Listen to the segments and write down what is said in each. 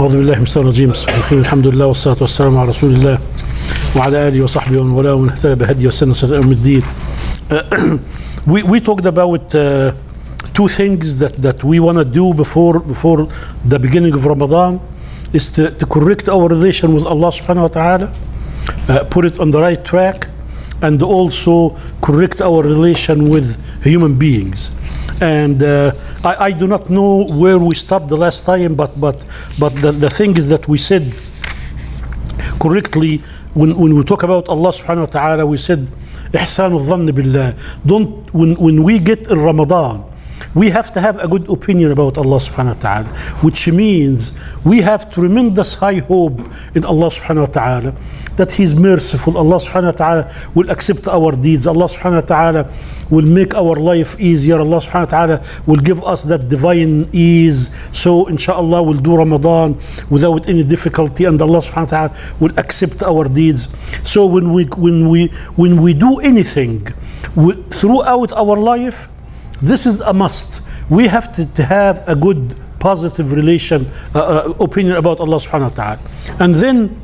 أعوذ بالله من الشيطان الرجيم بسم الله الرحمن الحمد لله والصلاة والسلام على رسول الله وعلى آله وصحبه ومن والاه ومن اهتدى بهديه واستنى سنة يوم الدين Uh, we, we talked about uh, two things that, that we want to do before before the beginning of Ramadan is to, to correct our relation with Allah subhanahu wa ta'ala uh, put it on the right track and also correct our relation with human beings and uh, I, I do not know where we stopped the last time but but but the, the thing is that we said correctly when, when we talk about Allah subhanahu wa ta'ala we said إحسان الظن بالله don't when, when we get in Ramadan we have to have a good opinion about Allah subhanahu wa ta'ala which means we have tremendous high hope in Allah subhanahu wa ta'ala that He's merciful. Allah subhanahu wa ta'ala will accept our deeds. Allah subhanahu wa ta'ala will make our life easier. Allah subhanahu wa ta'ala will give us that divine ease. So inshallah we'll do Ramadan without any difficulty and Allah subhanahu wa ta'ala will accept our deeds. So when we when we when we do anything we, throughout our life this is a must. We have to, to have a good, positive relation, uh, uh, opinion about Allah subhanahu wa ta'ala. And then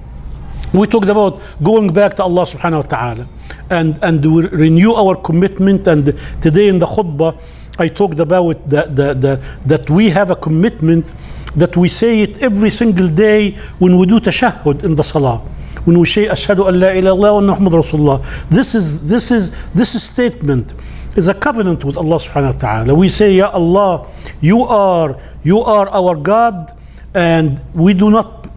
we talked about going back to Allah subhanahu wa ta'ala and, and we renew our commitment. And today in the khutbah, I talked about the, the, the, that we have a commitment that we say it every single day when we do tashahhud in the salah when we say ashhadu an la ilaha illallah wa muhammad rasulullah this is this is this is statement is a covenant with Allah subhanahu wa ta'ala. We say ya Allah you are you are our God and we do not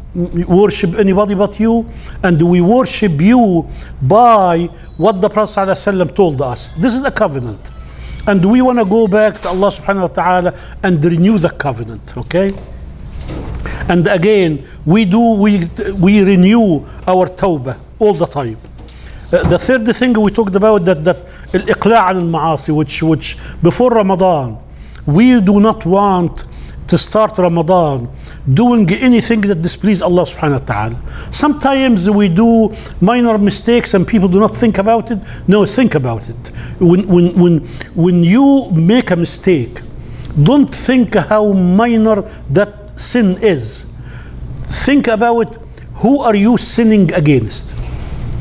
worship anybody but you and we worship you by what the Prophet ﷺ told us. This is a covenant. And we want to go back to Allah subhanahu wa ta'ala and renew the covenant okay? And again we do we we renew our tawbah all the time. Uh, the third thing we talked about that that الاقلاع عن المعاصي which which before Ramadan we do not want to start Ramadan doing anything that displease Allah subhanahu wa ta'ala. Sometimes we do minor mistakes and people do not think about it. No, think about it. When, when, when, when you make a mistake, don't think how minor that sin is. Think about who are you sinning against.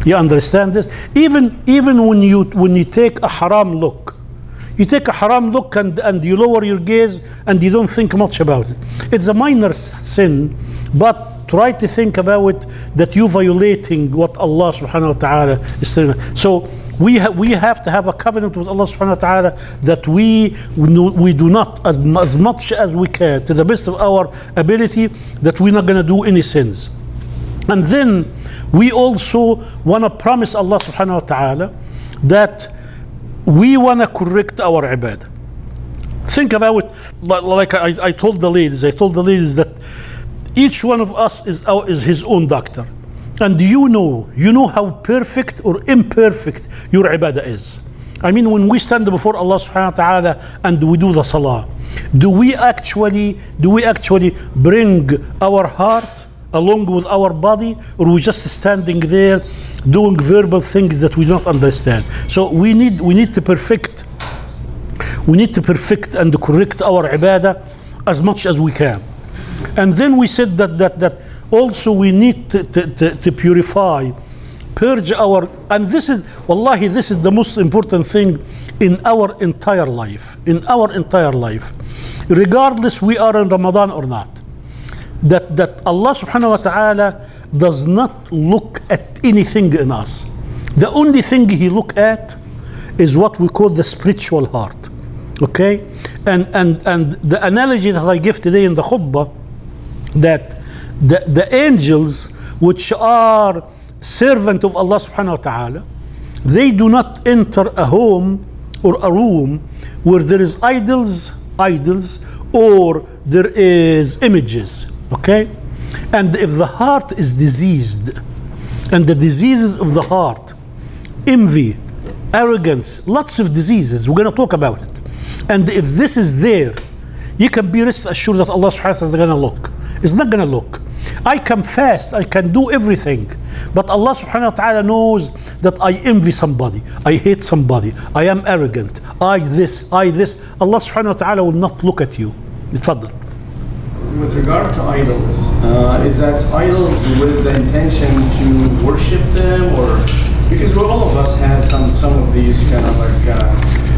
You understand this? Even even when you when you take a haram look, you take a haram look and, and you lower your gaze and you don't think much about it. It's a minor sin, but try to think about it that you're violating what Allah subhanahu wa ta'ala is saying. So we ha- we have to have a covenant with Allah subhanahu wa ta'ala that we we do not as, as much as we can to the best of our ability that we're not going to do any sins. And then we also want to promise Allah subhanahu wa ta'ala that we want to correct our ibadah. Think about it like I, I told the ladies, I told the ladies that each one of us is, our, is his own doctor. And you know, you know how perfect or imperfect your ibadah is. I mean, when we stand before Allah subhanahu wa ta'ala and we do the salah, do we actually, do we actually bring our heart along with our body or we just standing there doing verbal things that we don't understand. So we need we need to perfect we need to perfect and correct our ibadah as much as we can. And then we said that that that also we need to, to, to, to purify purge our and this is wallahi this is the most important thing in our entire life in our entire life. Regardless we are in ramadan or not that that Allah subhanahu wa ta'ala does not look at anything in us. The only thing he look at is what we call the spiritual heart. Okay? And and and the analogy that I give today in the khutbah that the, the angels which are servant of Allah subhanahu wa ta'ala, they do not enter a home or a room where there is idols, idols, or there is images Okay? And if the heart is diseased, and the diseases of the heart, envy, arrogance, lots of diseases, we're going to talk about it. And if this is there, you can be rest assured that Allah subhanahu wa ta'ala is going to look. It's not going to look. I can fast, I can do everything. But Allah subhanahu wa ta'ala knows that I envy somebody, I hate somebody, I am arrogant, I this, I this. Allah subhanahu wa ta'ala will not look at you. It's with regard to idols, uh, is that idols with the intention to worship them, or because we- all of us has some some of these kind of like uh,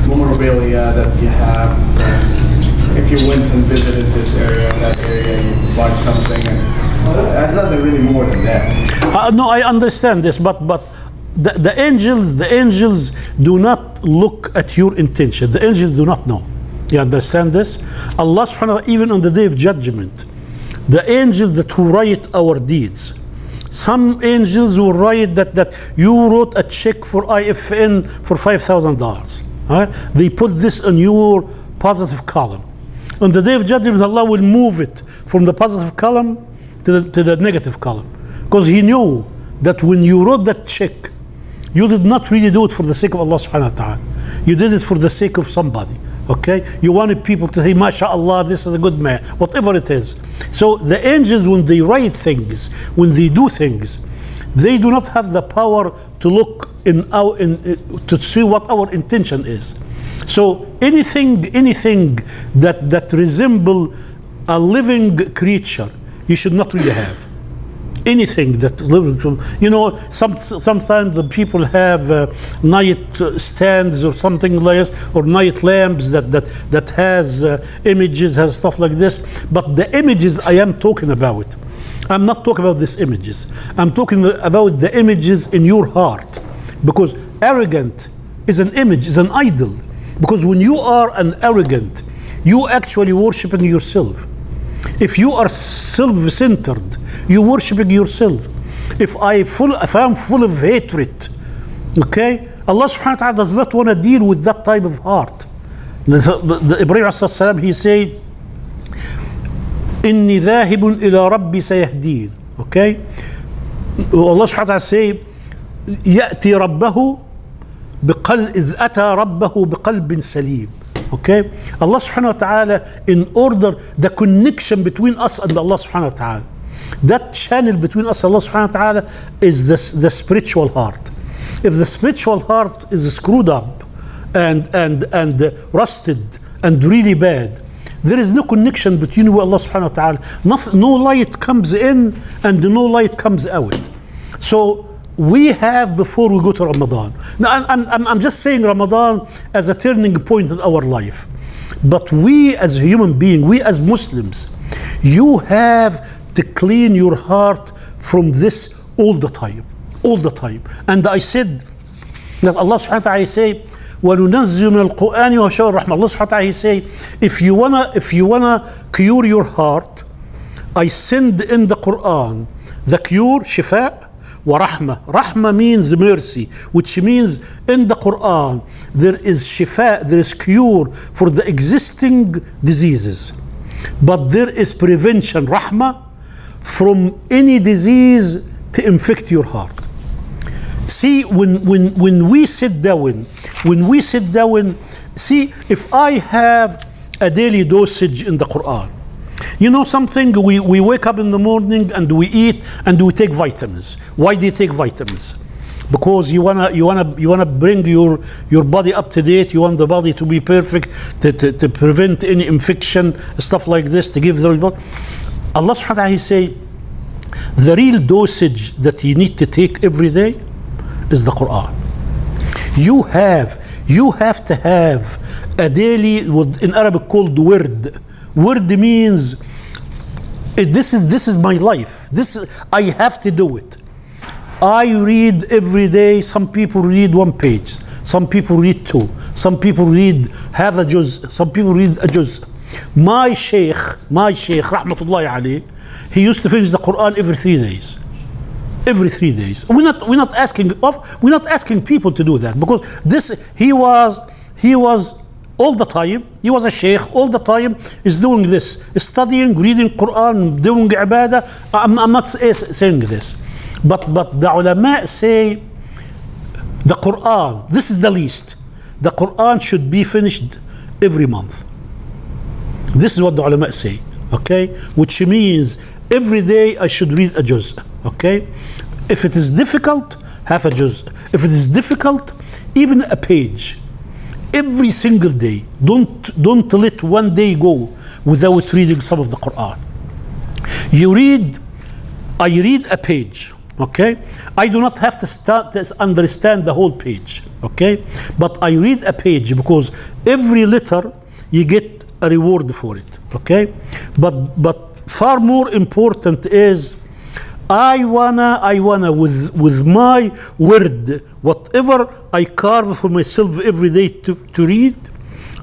memorabilia that you have. And if you went and visited this area, that area, you buy something, and well, that's nothing really more than that. Uh, no, I understand this, but but the, the angels, the angels do not look at your intention. The angels do not know. You understand this? Allah subhanahu wa ta'ala, even on the day of judgment, the angels that who write our deeds. Some angels will write that, that you wrote a check for IFN for $5,000. Right? They put this on your positive column. On the day of judgment, Allah will move it from the positive column to the, to the negative column. Because He knew that when you wrote that check, you did not really do it for the sake of Allah subhanahu wa ta'ala. You did it for the sake of somebody. Okay? You wanted people to say, MashaAllah, this is a good man, whatever it is. So the angels, when they write things, when they do things, they do not have the power to look in our in, uh, to see what our intention is. So anything anything that that resemble a living creature, you should not really have anything that you know some sometimes the people have uh, night stands or something like this or night lamps that that that has uh, images has stuff like this. But the images i am talking about i'm not talking about these images. I'm talking about the images in your heart. Because arrogant is an image is an idol. Because when you are an arrogant you actually worshiping yourself if you are self-centered, you worshiping yourself. If I full, if I'm full of hatred, okay, Allah Subhanahu wa Taala does not want to deal with that type of heart. The, the Ibrahim alayhi salam, he said, "Inni ذاهب إلى ربي سيهدين." Okay, Allah Subhanahu wa Taala say, يأتي ربه بقلب إذ أتى ربه بقلب سليم. Okay? Allah subhanahu wa ta'ala, in order the connection between us and Allah subhanahu wa ta'ala. That channel between us and Allah subhanahu wa ta'ala is the, the spiritual heart. If the spiritual heart is screwed up and and and rusted and really bad, there is no connection between you Allah subhanahu wa ta'ala. No light comes in and no light comes out. So we have before we go to Ramadan. Now, I'm, I'm, I'm just saying Ramadan as a turning point in our life. But we as a human being, we as Muslims, you have to clean your heart from this all the time. All the time. And I said that Allah subhanahu wa ta'ala say, وَنُنَزِّلُ مِنَ الْقُرْآنِ وَشَوَى الرَّحْمَةِ Allah subhanahu wa ta'ala he say, if you wanna if you wanna cure your heart, I send in the Quran the cure, shifa, Warahma. Rahma means mercy, which means in the Quran there is shifa, there is cure for the existing diseases. But there is prevention, Rahma, from any disease to infect your heart. See, when, when, when we sit down, when we sit down, see, if I have a daily dosage in the Quran, you know something? We, we wake up in the morning and we eat and we take vitamins. Why do you take vitamins? Because you wanna you wanna you wanna bring your your body up to date. You want the body to be perfect to, to, to prevent any infection, stuff like this, to give the. Allah subhanahu wa ta'ala he say the real dosage that you need to take every day is the Quran. You have you have to have a daily in Arabic called word word means eh, this is this is my life. This i have to do it. I read every day. Some people read one page. Some people read two. Some people read half a juz. Some people read a juz. My sheikh my sheikh rahmatullah alayh he used to finish the quran every three days. Every three days. We're not we're not asking of we're not asking people to do that because this he was he was all the time he was a sheikh all the time is doing this studying reading quran doing ibadah. I'm, I'm not saying this but but the ulama say the quran this is the least. The quran should be finished every month. This is what the ulama say okay? Which means every day i should read a juz okay? If it is difficult half a juz. If it is difficult even a page every single day. Don't don't let one day go without reading some of the Quran. You read, I read a page, okay? I do not have to start to understand the whole page, okay? But I read a page because every letter you get a reward for it, okay? But but far more important is I wanna, I wanna with with my word, whatever I carve for myself every day to, to read,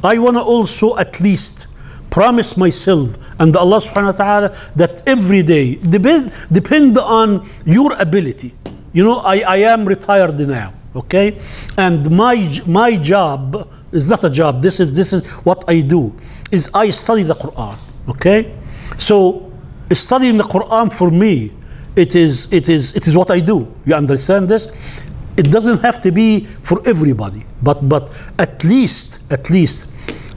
I wanna also at least promise myself and Allah subhanahu wa ta'ala that every day depend depend on your ability. You know, I, I am retired now, okay? And my my job is not a job. This is this is what I do. Is I study the Quran, okay? So studying the Quran for me it is it is it is what I do. You understand this? It doesn't have to be for everybody, but but at least at least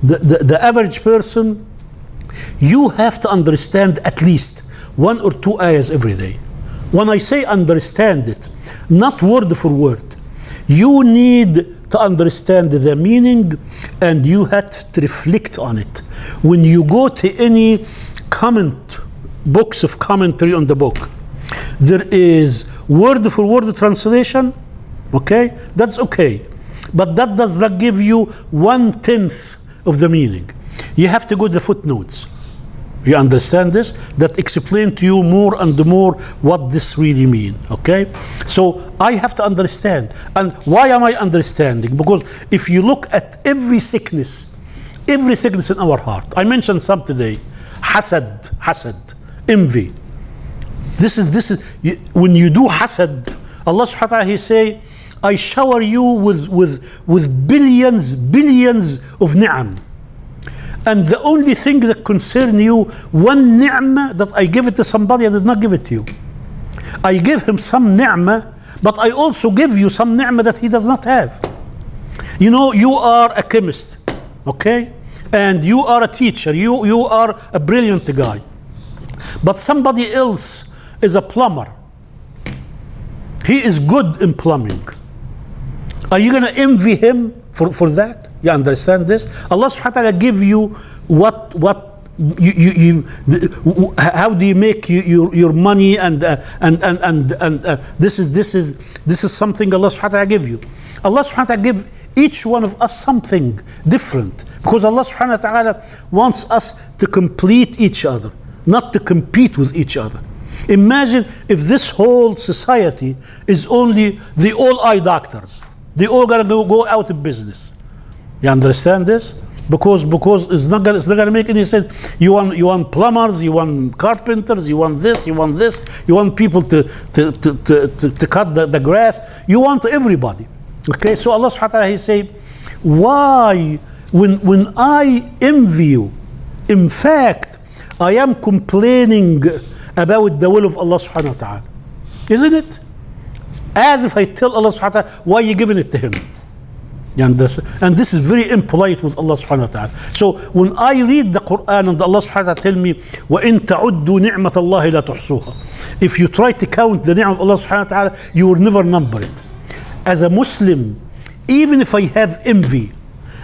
the, the, the average person, you have to understand at least one or two ayahs every day. When I say understand it, not word for word, you need to understand the meaning and you have to reflect on it. When you go to any comment, books of commentary on the book, there is word for word translation okay? That's okay. But that does not give you one tenth of the meaning. You have to go to the footnotes. You understand this? That explain to you more and more what this really mean okay? So i have to understand. And why am i understanding? Because if you look at every sickness every sickness in our heart i mentioned some today. Hasad hasad envy this is this is you, when you do hasad, Allah subhanahu wa ta'ala he say, I shower you with with with billions, billions of ni'am. And the only thing that concern you, one ni'mah that I give it to somebody, I did not give it to you. I give him some ni'mah, but I also give you some ni'mah that he does not have. You know, you are a chemist, okay? And you are a teacher, you, you are a brilliant guy. But somebody else is a plumber. He is good in plumbing. Are you going to envy him for, for that? You understand this? Allah subhanahu wa ta'ala give you what what you, you, you the, how do you make you, your, your money and uh, and and and, and uh, this is this is this is something Allah subhanahu wa ta'ala give you. Allah subhanahu wa ta'ala give each one of us something different because Allah subhanahu wa ta'ala wants us to complete each other, not to compete with each other. Imagine if this whole society is only the all eye doctors. They all gotta go, go out of business. You understand this? Because because it's not gonna it's not gonna make any sense. You want you want plumbers, you want carpenters, you want this, you want this, you want people to to to, to, to, to cut the, the grass. You want everybody. Okay, so Allah subhanahu wa ta'ala he say, Why when when I envy you, in fact, I am complaining about the will of Allah subhanahu wa ta'ala. Isn't it? As if I tell Allah subhanahu wa ta'ala, why you giving it to him? And this is very impolite with Allah subhanahu wa ta'ala. So when I read the Quran and Allah subhanahu wa ta'ala tell me, وَإِن نِعْمَةَ اللَّهِ لَا تُحْصُوهَا If you try to count the ni'mah of Allah subhanahu wa ta'ala, you will never number it. As a Muslim, even if I have envy,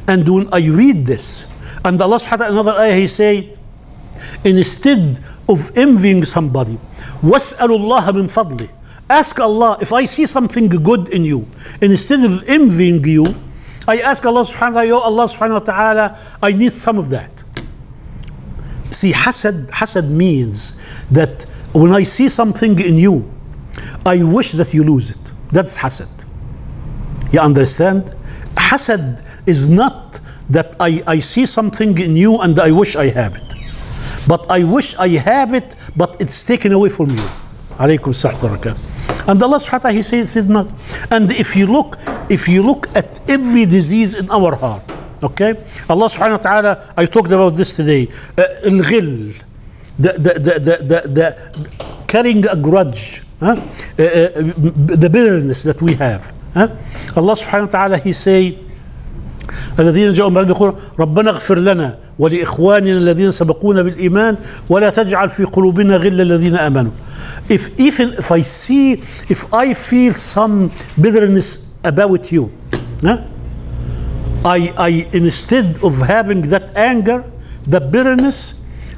and when I read this, and Allah subhanahu wa ta'ala, another ayah, he say, instead of envying somebody, وَاسْأَلُ اللَّهَ مِنْ فَضْلِهِ Ask Allah, if I see something good in you, instead of envying you, I ask Allah subhanahu wa ta'ala, Allah subhanahu wa ta'ala, I need some of that. See, hasad, hasad means that when I see something in you, I wish that you lose it. That's hasad. You understand? Hasad is not that I, I see something in you and I wish I have it. But I wish I have it, but it's taken away from you. Alaykum salam And Allah subhanahu wa ta'ala, He says it not. And if you look, if you look at every disease in our heart, okay? Allah subhanahu wa ta'ala, I talked about this today. Uh, الغل, the, the, the, the, the, the carrying a grudge, huh? uh, uh, the bitterness that we have. Huh? Allah subhanahu wa ta'ala, He say, الذين جاءوا بعد يقول ربنا اغفر لنا ولإخواننا الذين سبقونا بالإيمان ولا تجعل في قلوبنا غل الذين آمنوا if even if I see if I feel some bitterness about you? I, I instead of having that anger the bitterness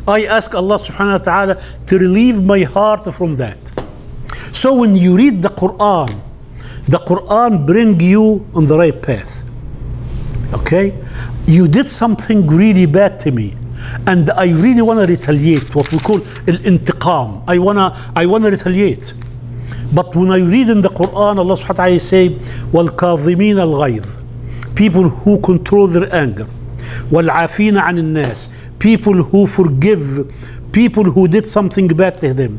I ask Allah subhanahu wa ta'ala to relieve my heart from that. So when you read the Quran, the Quran bring you on the right path. Okay? You did something really bad to me. And I really want to retaliate, what we call al-intiqam. I wanna I wanna retaliate. But when I read in the Quran, Allah subhanahu wa ta'ala say, وَالْكَاظِمِينَ الْغَيْظِ People who control their anger. وَالْعَافِينَ عَنِ النَّاسِ People who forgive people who did something bad to them.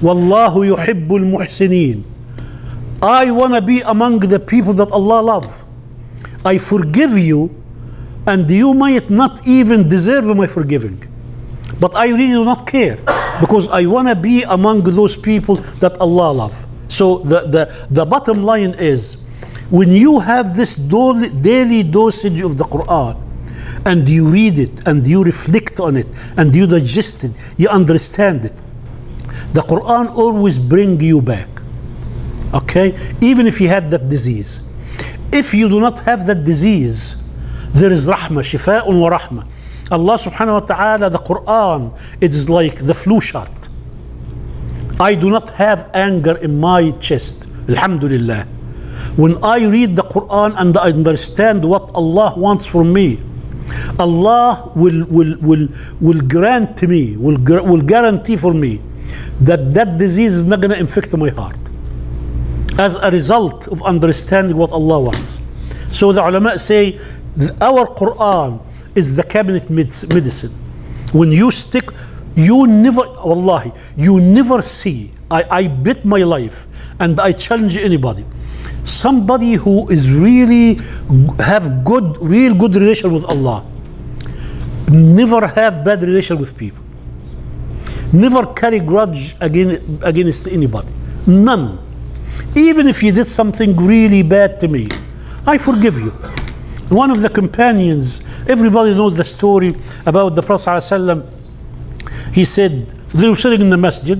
وَاللَّهُ يُحِبُّ الْمُحْسِنِينَ I want to be among the people that Allah love. I forgive you and you might not even deserve my forgiving. But I really do not care because I want to be among those people that Allah love. So the, the, the bottom line is when you have this daily, daily dosage of the Quran and you read it and you reflect on it and you digest it, you understand it, the Quran always bring you back. Okay? Even if you had that disease. If you do not have that disease, there is rahmah, wa rahmah. Allah subhanahu wa ta'ala, the Quran, it is like the flu shot. I do not have anger in my chest. Alhamdulillah. When I read the Quran and I understand what Allah wants from me, Allah will, will, will, will grant me, will, will guarantee for me that that disease is not going to infect my heart as a result of understanding what Allah wants. So the ulama say our Quran is the cabinet medicine. When you stick, you never, wallahi, you never see, I, I bet my life and I challenge anybody, somebody who is really have good, real good relation with Allah, never have bad relation with people, never carry grudge against, against anybody, none. Even if you did something really bad to me, I forgive you. One of the companions, everybody knows the story about the Prophet ﷺ. He said, they were sitting in the masjid,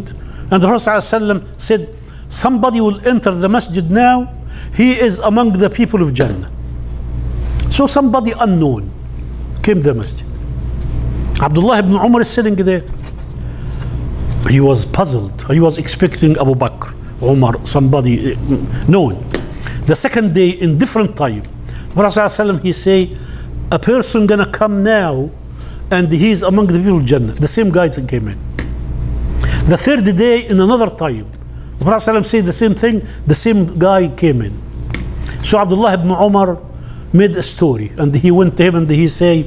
and the Prophet ﷺ said, Somebody will enter the masjid now, he is among the people of Jannah. So somebody unknown came to the masjid. Abdullah ibn Umar is sitting there. He was puzzled. He was expecting Abu Bakr, Umar, somebody eh, known. The second day, in different time, Prophet ﷺ, he say, a person gonna come now and he's among the people of Jannah. The same guy that came in. The third day in another time, the Prophet ﷺ said the same thing, the same guy came in. So Abdullah ibn Umar made a story and he went to him and he say,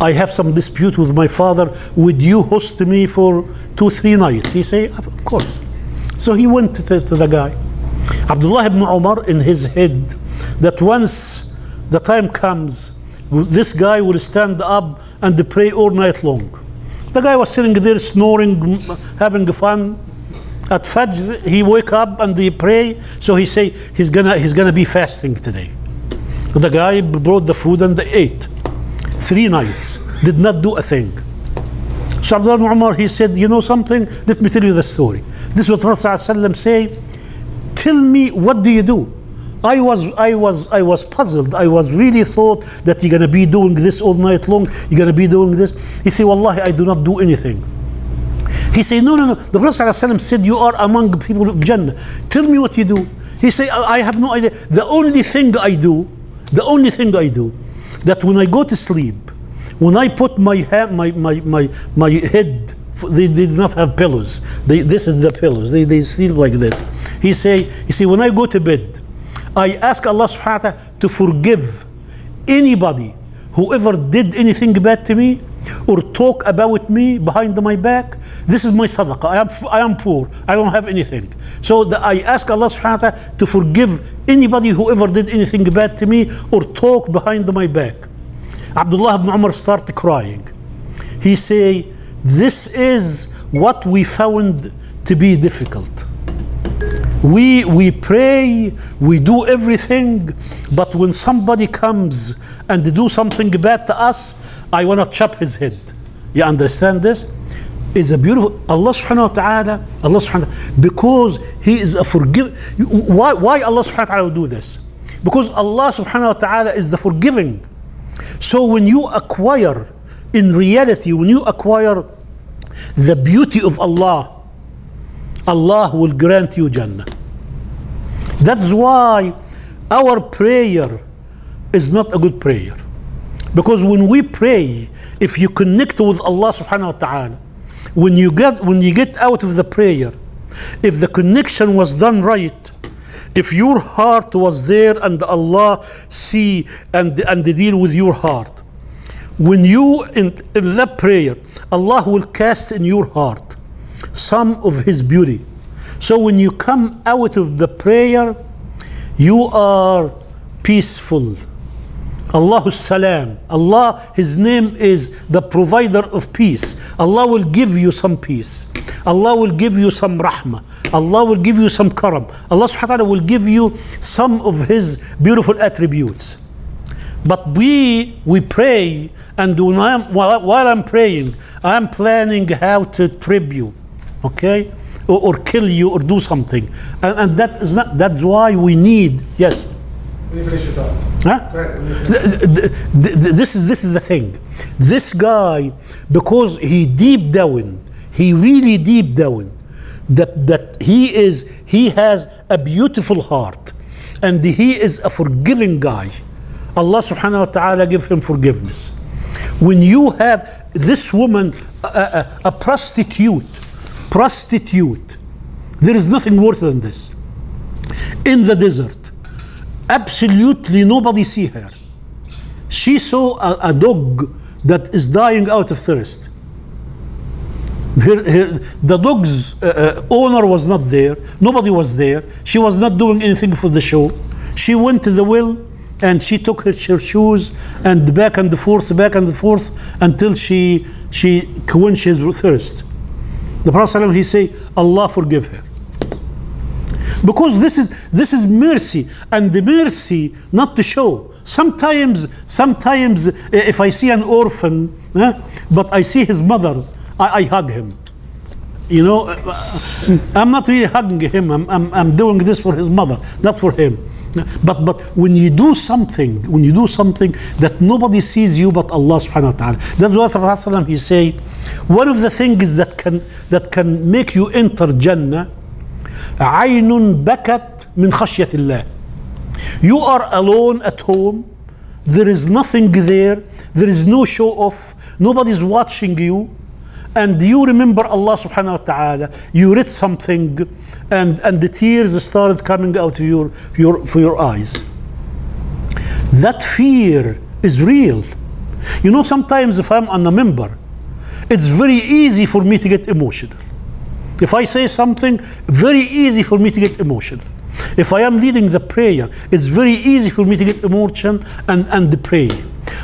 I have some dispute with my father. Would you host me for two, three nights? He say, of course. So he went to, to the guy. Abdullah ibn Umar in his head that once the time comes, this guy will stand up and pray all night long. The guy was sitting there snoring, having fun. At Fajr, he wake up and he pray. So he say he's gonna he's gonna be fasting today. The guy brought the food and they ate. Three nights, did not do a thing. Ibn Umar he said, you know something? Let me tell you the story. This is what ﷺ say. Tell me what do you do? I was I was I was puzzled. I was really thought that you're gonna be doing this all night long. You're gonna be doing this. He said, Wallahi, I do not do anything. He said, No, no, no. The Prophet ﷺ said you are among people of Jannah. Tell me what you do. He said, I have no idea. The only thing I do, the only thing I do, that when I go to sleep, when I put my my, my, my, my head they, they did not have pillows. They, this is the pillows. They, they sleep like this. He say, you see, when I go to bed, I ask Allah subhanahu wa ta'ala to forgive anybody whoever did anything bad to me or talk about me behind my back. This is my sadaqah. I am, I am poor. I don't have anything. So the, I ask Allah subhanahu wa ta'ala to forgive anybody whoever did anything bad to me or talk behind my back. Abdullah ibn Umar started crying. He say, this is what we found to be difficult. We, we pray, we do everything, but when somebody comes and do something bad to us, I want to chop his head. You understand this? It's a beautiful Allah subhanahu wa ta'ala, Allah subhanahu wa ta'ala, because He is a forgive. Why, why Allah subhanahu wa ta'ala will do this? Because Allah subhanahu wa ta'ala is the forgiving. So when you acquire in reality, when you acquire the beauty of Allah, Allah will grant you Jannah. That's why our prayer is not a good prayer. Because when we pray, if you connect with Allah subhanahu wa ta'ala, when you get when you get out of the prayer, if the connection was done right, if your heart was there and Allah see and and deal with your heart, when you in, in that prayer, Allah will cast in your heart some of His beauty. So when you come out of the prayer, you are peaceful. Allahu Salam. Allah, His name is the provider of peace. Allah will give you some peace. Allah will give you some rahmah. Allah will give you some karam. Allah subhanahu wa ta'ala will give you some of His beautiful attributes. But we we pray, and when I am, while, I'm praying, I am planning how to trip you, okay, or, or kill you or do something, and, and that is not. That's why we need yes. When you finish your thought. Huh? This is this is the thing. This guy, because he deep down, he really deep down, that that he is he has a beautiful heart, and he is a forgiving guy. Allah Subhanahu wa Taala give him forgiveness. When you have this woman, a, a, a prostitute, prostitute, there is nothing worse than this. In the desert, absolutely nobody see her she saw a, a dog that is dying out of thirst. Her, her- the dog's uh, uh, owner was not there. Nobody was there. She was not doing anything for the show. She went to the well and she took her, her shoes and back and forth, back and forth until she she quenched her thirst. The Prophet he say, Allah forgive her because this is this is mercy and the mercy not to show. Sometimes sometimes uh, if i see an orphan eh, but i see his mother i, I hug him. You know uh, i'm not really hugging him I'm, I'm, I'm doing this for his mother not for him. But but when you do something when you do something that nobody sees you but allah subhanahu wa ta'ala. That's what prophet he say one of the things that can that can make you enter jannah عين بكت من خشية الله you are alone at home there is nothing there there is no show off nobody's watching you and you remember Allah subhanahu wa ta'ala you read something and and the tears started coming out of your your for your eyes that fear is real you know sometimes if I'm on a member it's very easy for me to get emotional if I say something, very easy for me to get emotional. If I am leading the prayer, it's very easy for me to get emotional and, and pray.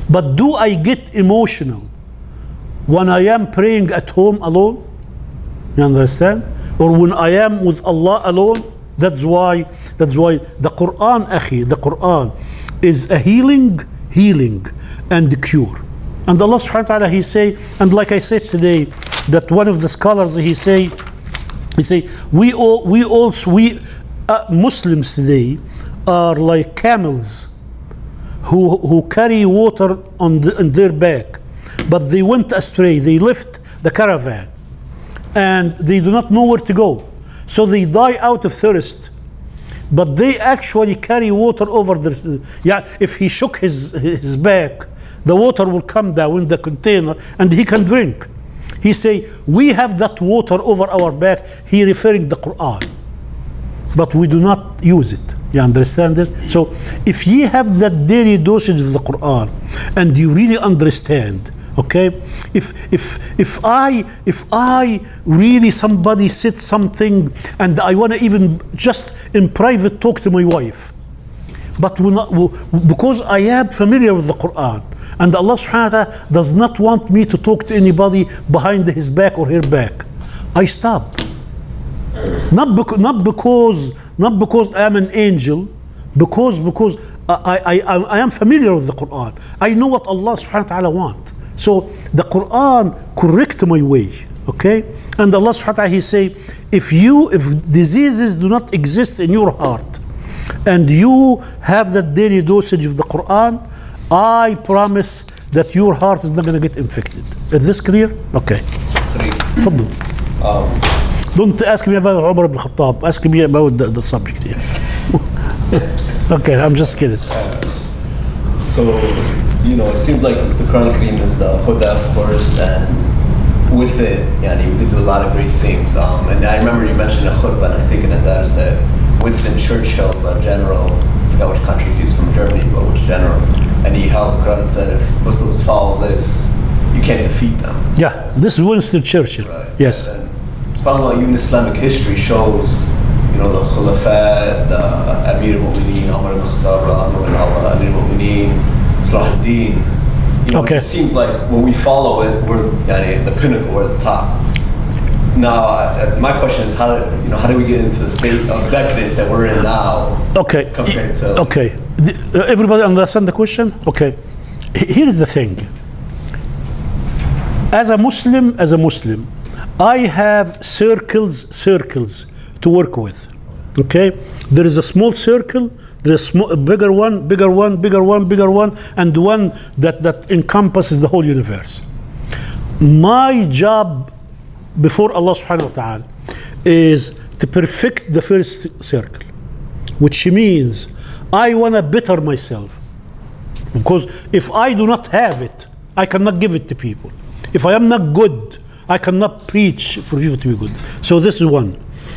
But do I get emotional when I am praying at home alone? You understand? Or when I am with Allah alone? That's why that's why the Quran, akhi, the Quran is a healing, healing, and cure. And Allah subhanahu wa ta'ala he say, and like I said today, that one of the scholars he say, he say, we all we also we uh, Muslims today are like camels who who carry water on, the, on their back, but they went astray. They left the caravan, and they do not know where to go, so they die out of thirst. But they actually carry water over the. Yeah, if he shook his his back, the water will come down in the container, and he can drink. He say, we have that water over our back. He referring the Quran, but we do not use it. You understand this? So, if you have that daily dosage of the Quran, and you really understand, okay, if if if I if I really somebody said something, and I want to even just in private talk to my wife, but when, because I am familiar with the Quran, and Allah subhanahu wa ta'ala does not want me to talk to anybody behind his back or her back, I stop. Not, bec- not because not because I am an angel, because because I, I, I, I am familiar with the Quran. I know what Allah subhanahu wa ta'ala want. So the Quran correct my way. Okay? And Allah subhanahu wa ta'ala he say, if you if diseases do not exist in your heart, and you have that daily dosage of the Quran, I promise that your heart is not going to get infected. Is this clear? Okay. Three. تفضل. Um, Don't ask me about Umar ibn Khattab. Ask me about the, the subject here. okay, I'm just kidding. so, you know, it seems like the Quran Kareem is the Huda, of course, and with it, yani, we could do a lot of great things. Um, and I remember you mentioned a khutbah, and I think in it that is that Winston Churchill, the general, I forgot which country he's from, Germany, but which general, and he held the Quran and said, if Muslims follow this, you can't defeat them. Yeah, this is Winston Churchill. Right. Yes. And subhanAllah, even Islamic history shows, you know, the Khulafa, the Amir al-Mu'mineen, Umar ibn Khattab, Amir al-Mu'mineen, Salah ad-Din. You know, Okay. It seems like when we follow it, we're yani, the pinnacle, we're at the top. Now, uh, my question is, how do, you know, how do we get into the state of decadence that we're in now? Okay. Compared to- Okay. The- uh, everybody understand the question? Okay. Here is the thing. As a Muslim, as a Muslim, I have circles, circles to work with. Okay. There is a small circle. There is a bigger one, bigger one, bigger one, bigger one, and one that that encompasses the whole universe. My job before Allah Subhanahu wa Taala is to perfect the first circle which means I want to better myself. Because if I do not have it, I cannot give it to people. If I am not good, I cannot preach for people to be good. So this is one.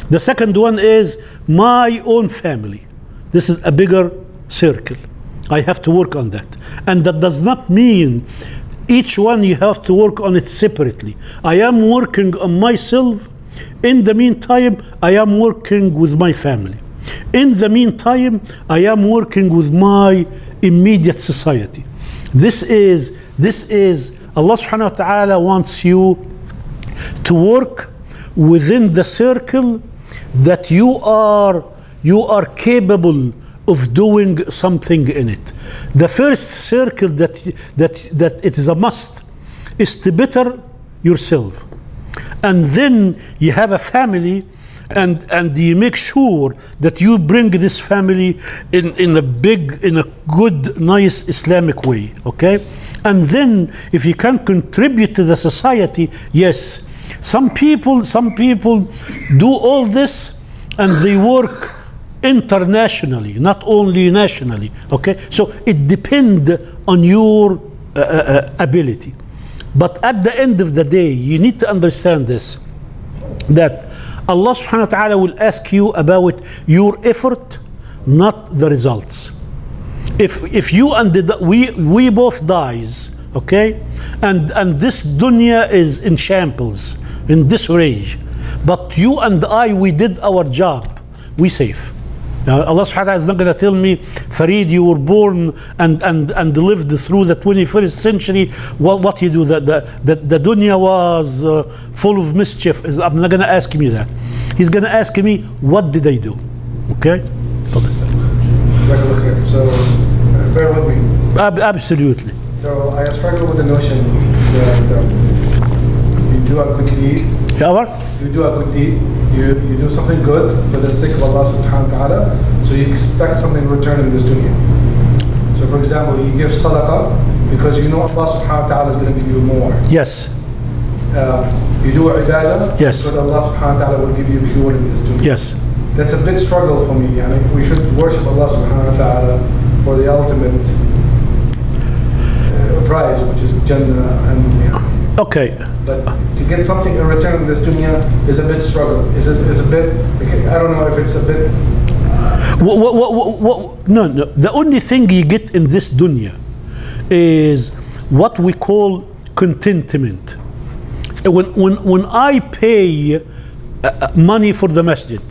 The second one is my own family. This is a bigger circle. I have to work on that. And that does not mean each one you have to work on it separately. I am working on myself. In the meantime, I am working with my family. In the meantime, I am working with my immediate society. This is this is Allah subhanahu wa ta'ala wants you to work within the circle that you are you are capable of doing something in it. The first circle that that that it is a must is to better yourself. And then you have a family and and you make sure that you bring this family in in a big in a good nice islamic way okay? And then if you can contribute to the society yes. Some people some people do all this and they work internationally not only nationally okay? So it depends on your uh, uh, ability. But at the end of the day you need to understand this that Allah subhanahu wa ta'ala will ask you about your effort, not the results. If if you and the, we we both dies, okay, and and this dunya is in shambles, in disarray, but you and I we did our job, we safe. Now, Allah subhanahu wa ta'ala is not going to tell me, Farid, you were born and, and, and lived through the 21st century. What, what you do? The, the, the, the dunya was uh, full of mischief. I'm not going to ask me that. He's going to ask me, what did I do? Okay? So, uh, bear with me. Ab absolutely. So, I struggle with the notion that. Um, do a good deed, Yeah, Omar? you do a good deed, you, you do something good for the sake of Allah subhanahu wa ta'ala, so you expect something in return in this dunya. So, for example, you give sadaqah because you know Allah subhanahu wa ta'ala is going to give you more. Yes. Uh, you do ibadah Yes. because Allah subhanahu wa ta'ala will give you cure in this dunya. Yes. That's a big struggle for me. Yani we should worship Allah subhanahu wa ta'ala for the ultimate uh, prize, which is Jannah. And you know, Okay. but to get something in return in this dunya is a bit struggle. Is is, is a bit. I don't know if it's a bit. Wha- wha- wha- wha- wha- no, no. The only thing you get in this dunya is what we call contentment. When, when, when I pay uh, uh, money for the masjid,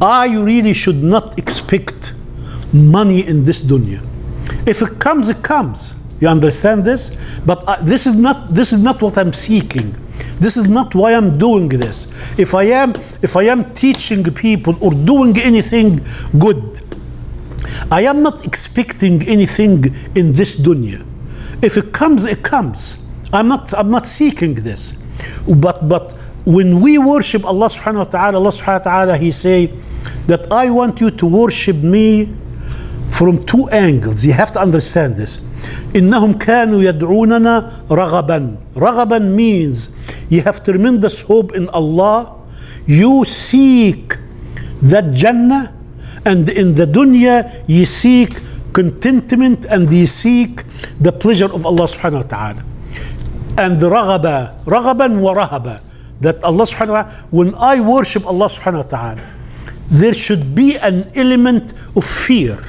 I really should not expect money in this dunya. If it comes, it comes. You understand this? But this is not this is not what I'm seeking. This is not why I'm doing this. If I am if I am teaching people or doing anything good, I am not expecting anything in this dunya. If it comes, it comes. I'm not I'm not seeking this. But but when we worship Allah subhanahu wa ta'ala, Allah subhanahu wa ta'ala, He say that I want you to worship me from two angles. You have to understand this. إنهم كانوا يدعوننا رغبا رغبا means you have tremendous hope in Allah you seek that Jannah and in the dunya you seek contentment and you seek the pleasure of Allah subhanahu wa ta'ala and رغبا رغبا ورهبا that Allah subhanahu wa ta'ala when I worship Allah subhanahu wa ta'ala there should be an element of fear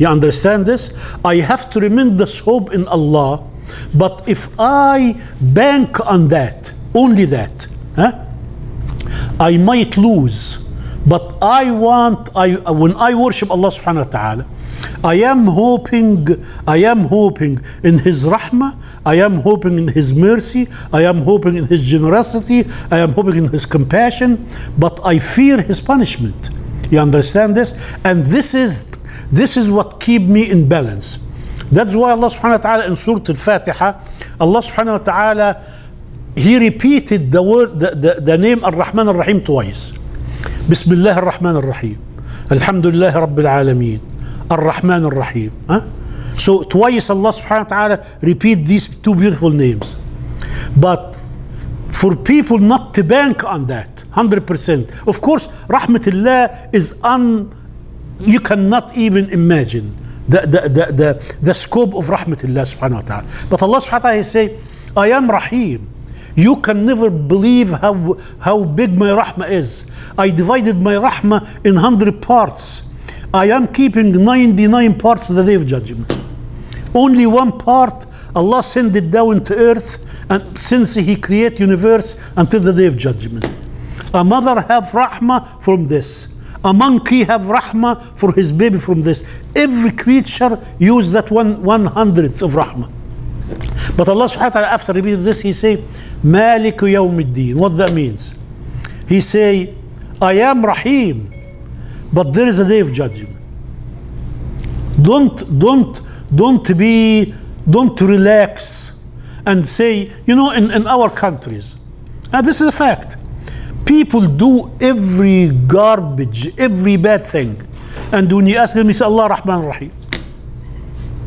you understand this? I have to tremendous hope in Allah, but if I bank on that, only that, huh? I might lose. But I want, I when I worship Allah subhanahu wa ta'ala, I am hoping, I am hoping in His rahmah, I am hoping in His mercy, I am hoping in His generosity, I am hoping in His compassion, but I fear His punishment. You understand this? And this is this is what keep me in balance. That's why Allah subhanahu wa ta'ala in Surah Al-Fatiha, Allah subhanahu wa ta'ala, He repeated the word, the, the, the name Ar-Rahman Ar-Rahim twice. Bismillah Ar-Rahman Ar-Rahim. Alhamdulillah Rabbil Alameen. Ar-Rahman Ar-Rahim. Huh? So twice Allah subhanahu wa ta'ala repeat these two beautiful names. But for people not to bank on that 100%. Of course, Rahmatullah is un you cannot even imagine the, the, the, the, the scope of rahmatullah subhanahu wa ta'ala. But Allah subhanahu wa ta'ala say, I am Rahim. You can never believe how, how big my rahmah is. I divided my rahmah in 100 parts. I am keeping 99 parts of the day of judgment. Only one part, Allah send it down to earth and since He create universe until the day of judgment. A mother have rahmah from this a monkey have rahmah for his baby from this. Every creature use that one one hundredth of rahmah. But Allah subhanahu wa ta'ala after repeating this, he say, Malik yawmiddin. What that means? He say, I am Rahim, but there is a day of judgment. Don't don't don't be don't relax and say, you know, in, in our countries, and this is a fact people do every garbage, every bad thing. And when you ask them, you say, Allah Rahman Rahim.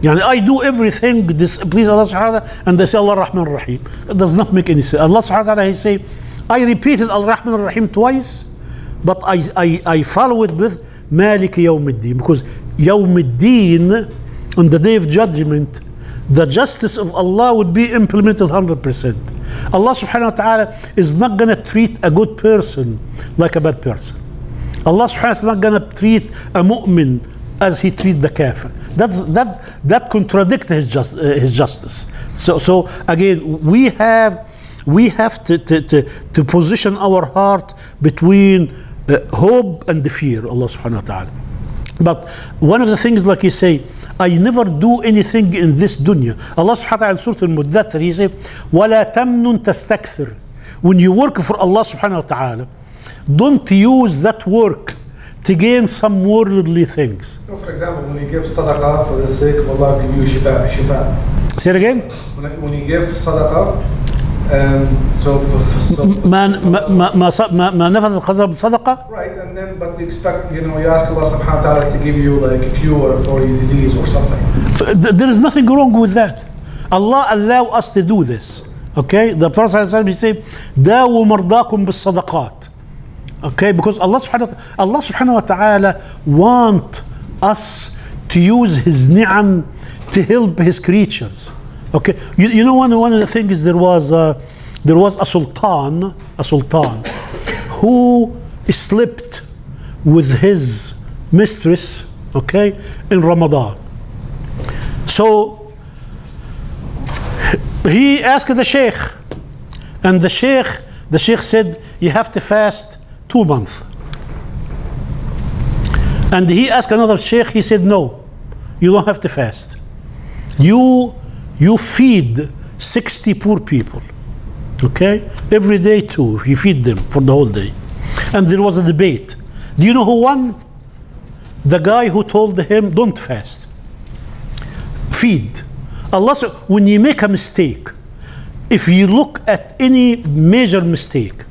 Yani I do everything displease Allah subhanahu wa ta'ala and they say Allah Rahman Rahim. It does not make any sense. Allah subhanahu wa ta'ala he say, I repeated Al Rahman Rahim twice, but I, I, I follow it with Malik Yawmiddin because Yawmiddin on the day of judgment, the justice of Allah would be implemented 100%. Allah subhanahu wa ta'ala is not going to treat a good person like a bad person. Allah subhanahu wa ta'ala is not going to treat a mu'min as he treat the kafir. That's, that, that contradicts his, just, uh, his justice. So, so again, we have, we have to, to, to, to position our heart between uh, hope and fear, Allah subhanahu wa ta'ala. But one of the things, like you say, I never do anything in this dunya. Allah subhanahu wa ta'ala in Surah Al-Muddathir, He said, وَلَا تَمْنُن تَسْتَكْثِرْ When you work for Allah subhanahu wa ta'ala, don't use that work to gain some worldly things. You know, for example, when you give sadaqah for the sake of Allah, give you shifa. shifa. Say it again. When, I- when you give sadaqah, and so for, for so, ما ما ما ما ما, نفذ القدر بالصدقة right, and then but you expect, you know, you ask Allah subhanahu wa ta'ala to give you like a cure for your disease or something. Th- there is nothing wrong with that. Allah allow us to do this. Okay, the Prophet ﷺ, he said, "داووا مرضاكم بالصدقات." Okay, because Allah subhanahu Allah subhanahu wa ta'ala want us to use His ni'am to help His creatures. Okay, you, you know one one of the things there was uh, there was a sultan a sultan who slept with his mistress. Okay, in Ramadan. So he asked the sheikh, and the sheikh, the sheikh said, you have to fast two months. And he asked another sheikh, he said, no, you don't have to fast. You, you feed 60 poor people, okay? Every day two, you feed them for the whole day. And there was a debate. Do you know who won? The guy who told him, don't fast feed. Allah said, when you make a mistake, if you look at any major mistake,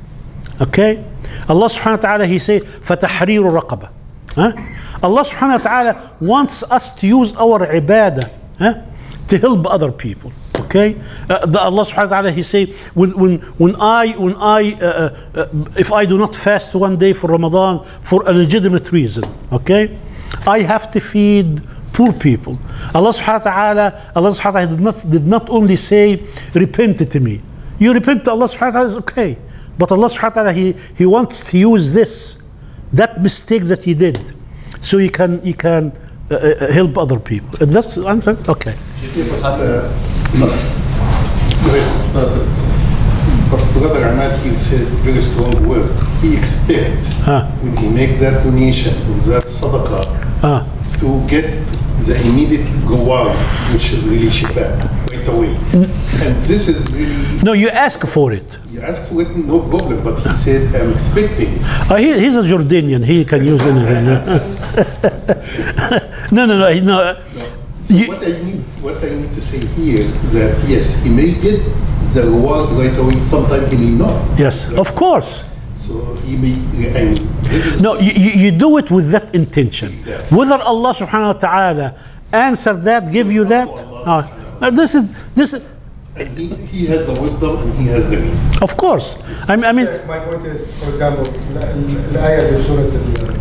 okay, Allah subhanahu wa ta'ala, He say, فَتَحْرِيرُ رَقَبَةً huh? Allah subhanahu wa ta'ala wants us to use our ibadah huh? To help other people. Okay, uh, the Allah Subhanahu wa Taala He say when when when I when I uh, uh, if I do not fast one day for Ramadan for a legitimate reason, okay, I have to feed poor people. Allah Subhanahu wa Taala Allah Subhanahu wa Taala did not did not only say repent to me. You repent to Allah Subhanahu wa Taala is okay, but Allah Subhanahu wa Taala He He wants to use this that mistake that He did, so you can you can uh, uh, help other people. That's the answer. Okay. But Brother Ahmad, he said very strong word. He expect Ah. when he make that donation, that sadaqah, Ah. to get the immediate reward, which is really shifa, away. And this is really, No, you ask for it. you ask for it, no problem, but he said, I'm expecting. Uh, he, he's a Jordanian. He can use anything. no, no, no. no. uh, So You- what I need, what I need to say here, that yes, he may get the reward right away, sometimes he may not. Yes, of course. So he may, I mean. No, you, you do it with that intention. Exactly. Whether Allah subhanahu wa ta'ala answer that, give you that. Allah uh, this is, this is, And he, he has the wisdom and he has the reason. of course. I mean, I mean My point is, for example, ال- ال- الآية اللي بسورة ال-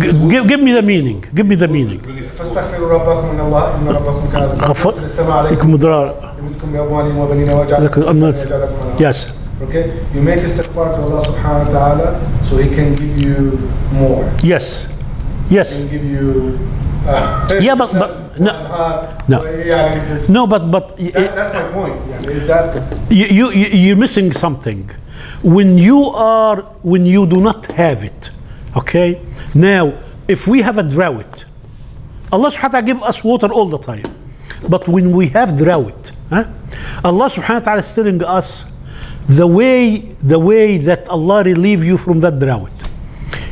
g- give, give me the meaning. Give me the meaning. فاستغفروا ربكم إن الله إن ربكم كان غفورا غفور- يرسل السماء عليكم لكم مدرار. يمدكم بأموال وبنين ويجعل لكم لكم أموال. ويجعل لكم أنهارا. Yes. Okay, you make istighfar to Allah subhanahu wa ta'ala so He can give you more. Yes. He Yes. can give you. Uh, Yeah, but- but- no. No. Yeah, just- No, but, but that, eh, that's my point. Yeah, is that you, you- you're missing something. When you are, when you do not have it, okay? Now, if we have a drought, Allah subhanahu wa ta'ala give us water all the time. But when we have drought, huh? Allah subhanahu wa ta'ala is telling us the way, the way that Allah relieve you from that drought.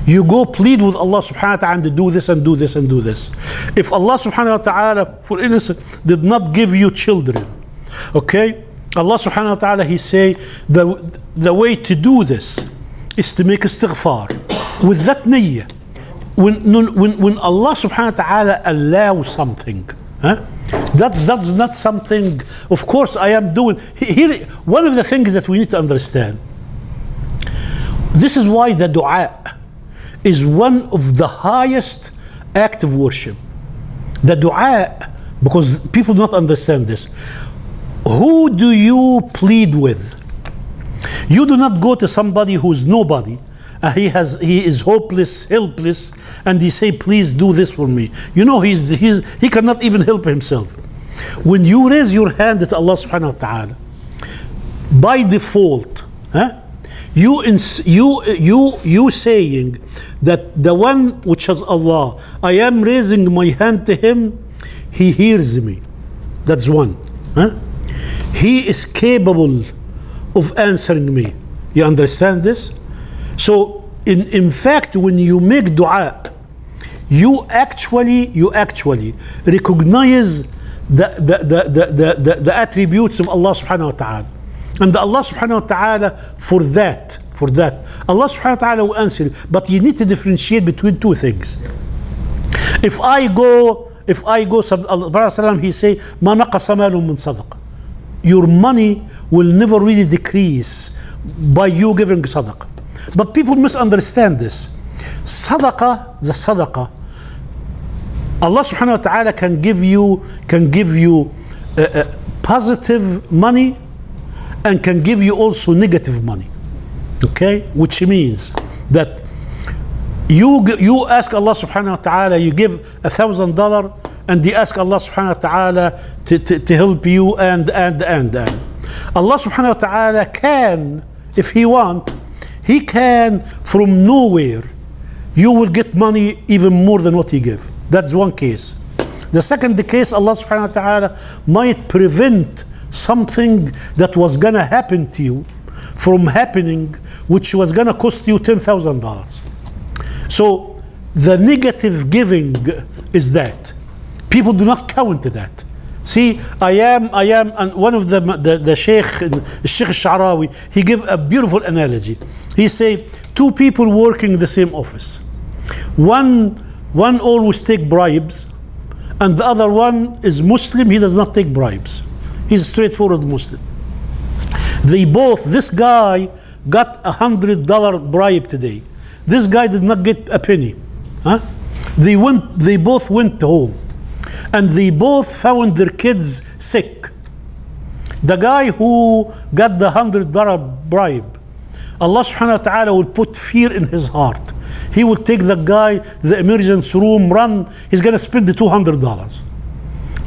You go plead with Allah subhanahu wa ta'ala to do this and do this and do this. If Allah subhanahu wa ta'ala, for instance, did not give you children, okay? Allah subhanahu wa ta'ala, He say, the, the way to do this is to make istighfar with that niyyah. When, when, when Allah subhanahu wa ta'ala allows something, huh? That, that's not something, of course, I am doing. Here, one of the things that we need to understand this is why the dua is one of the highest act of worship. The dua, because people do not understand this. Who do you plead with? You do not go to somebody who's nobody. uh, he has he is hopeless, helpless, and he say, "Please do this for me." You know he's, he's he cannot even help himself. When you raise your hand to Allah Subhanahu wa Taala, by default, huh? You ins- you you you saying that the one which is Allah, I am raising my hand to Him, He hears me. That's one. huh? He is capable of answering me. You understand this? So in in fact, when you make du'a, you actually you actually recognize the the, the, the, the, the, attributes of Allah subhanahu wa ta'ala. And Allah subhanahu wa ta'ala for that, for that, Allah subhanahu wa ta'ala will answer. you. But you need to differentiate between two things. If I go, if I go, sub- Allah Prophet sallam, he say, ما نقص مال من صدقة. Your money will never really decrease by you giving sadaqah. But people misunderstand this. Sadaqah, the sadaqah, Allah subhanahu wa ta'ala can give you can give you uh, uh, positive money and can give you also negative money okay which means that you you ask Allah subhanahu wa ta'ala you give a thousand dollar and you ask Allah subhanahu wa ta'ala to, to, to help you and and and and Allah subhanahu wa ta'ala can if he want he can from nowhere you will get money even more than what you give. That's one case. The second case, Allah subhanahu wa ta'ala might prevent something that was gonna happen to you from happening, which was gonna cost you $10,000. So the negative giving is that. People do not count to that. See, I am, I am, and one of the, the, the Sheikh, Sheikh Sha'rawi, he gave a beautiful analogy. He say, two people working in the same office. One, one always take bribes, and the other one is Muslim, he does not take bribes. He's a straightforward Muslim. They both, this guy got a hundred dollar bribe today. This guy did not get a penny. Huh? They went, they both went home, and they both found their kids sick. The guy who got the hundred dollar bribe, Allah subhanahu wa ta'ala will put fear in his heart. He will take the guy, the emergency room, run, he's gonna spend the two hundred dollars.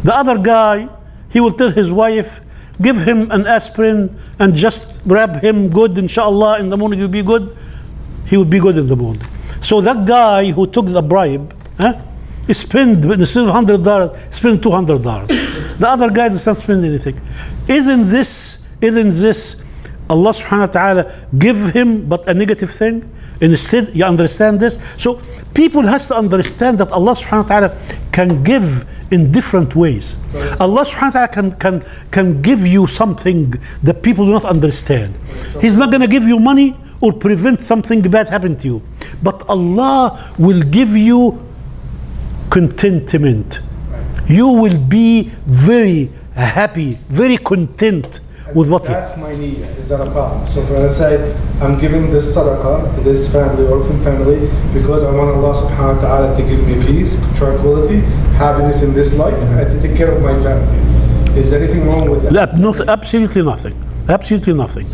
The other guy, he will tell his wife, give him an aspirin and just wrap him good, inshallah, in the morning you'll be good. He will be good in the morning. So that guy who took the bribe, huh, he spent instead of hundred dollars, spend two hundred dollars. the other guy does not spend anything. Isn't this isn't this Allah subhanahu wa ta'ala give him but a negative thing? Instead, you understand this? So people has to understand that Allah subhanahu wa ta'ala can give in different ways. Allah subhanahu wa ta'ala can, can, can give you something that people do not understand. He's not going to give you money or prevent something bad happen to you. But Allah will give you contentment. You will be very happy, very content with what That's my niyyah. Is that a problem? So for let's say I'm giving this sadaqah to this family, orphan family, because I want Allah subhanahu wa ta'ala to give me peace, tranquility, happiness in this life, and to take care of my family. Is there anything wrong with that? No, absolutely nothing. Absolutely nothing.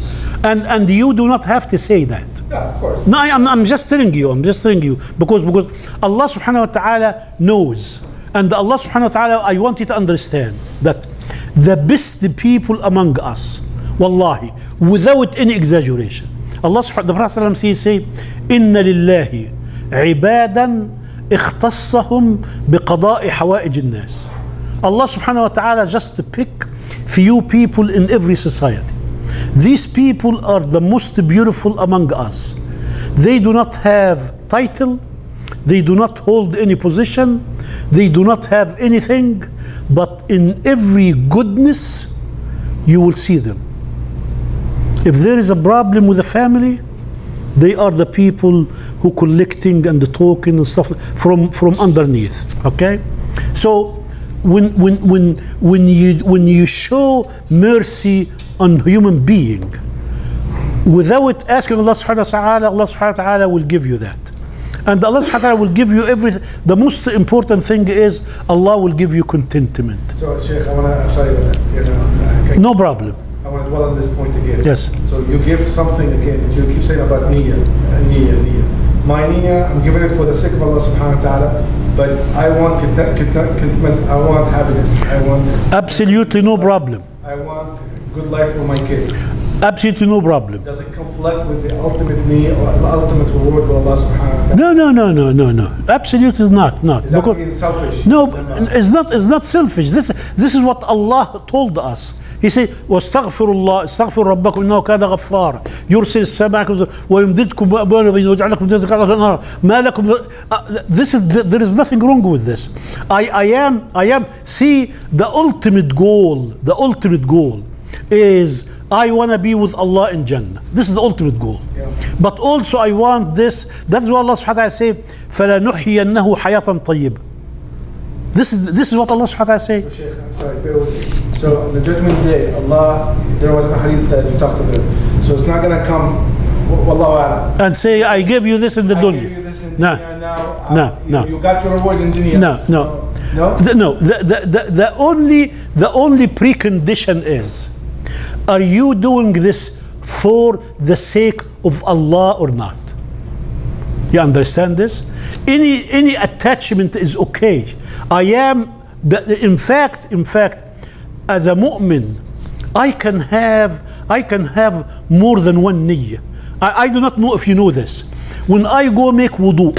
And and you do not have to say that. Yeah, of course. No, I, am I'm just telling you. I'm just telling you because because Allah Subhanahu wa Taala knows, and Allah Subhanahu wa Taala. I want you to understand that the best people among us, wallahi, without any exaggeration, Allah the Prophet says, say, "Inna lillahi عبادا اختصهم بقضاء حوائج الناس." Allah wa Taala just pick few people in every society. These people are the most beautiful among us. They do not have title, they do not hold any position, they do not have anything, but in every goodness you will see them. If there is a problem with the family, they are the people who collecting and talking and stuff from from underneath. Okay, so when when when when you when you show mercy on human being without asking Allah subhanahu wa ta'ala, Allah subhanahu wa ta'ala will give you that. And Allah subhanahu wa ta'ala will give you everything. The most important thing is Allah will give you contentment. So, Sheikh, I want to, I'm sorry about that. Okay. No problem. I want to dwell on this point again. Yes. So you give something again, you keep saying about niyyah, uh, niyyah, niyyah. My niyyah, I'm giving it for the sake of Allah subhanahu wa ta'ala, but I want content, content, contentment, I want happiness, I want, Absolutely no problem. I want good life for my kids. Absolutely no problem. Does it conflict with the ultimate niyyah, or the ultimate reward with Allah subhanahu wa ta'ala? No, no, no, no, no, no. Absolutely not. Not. Is that Because- being selfish? No, Then, uh, it's not. It's not selfish. This this is what Allah told us. He said, "واستغفر الله استغفر ربكم إنه كان غفارا يرسل السماء عليكم ويمددكم بأموال ويجعل لكم جنات على النار ما لكم Uh, This is there is nothing wrong with this. I I am I am see the ultimate goal. The ultimate goal is I want to be with Allah in Jannah. This is the ultimate goal. Yeah. But also I want this. That's why Allah subhanahu wa ta'ala say, فَلَنُحْيَنَّهُ حَيَاةً طَيِّبًا. This is this is what Allah subhanahu wa ta'ala say. So, Sheikh, I'm sorry, bear with me. So, on the judgment day, Allah, there was a hadith that you talked about. So, it's not going to come, wallahu a'lam. And say, I give you this in the I give you dunya. this in No. dunya now. uh, No, you- no. You got your reward in dunya. No, no. No? The, no, the, the, the, the only the only precondition is are you doing this for the sake of Allah or not? You understand this? Any any attachment is okay. I am the, in fact in fact as a mu'min I can have I can have more than one niyyah. I, I do not know if you know this. When I go make wudu,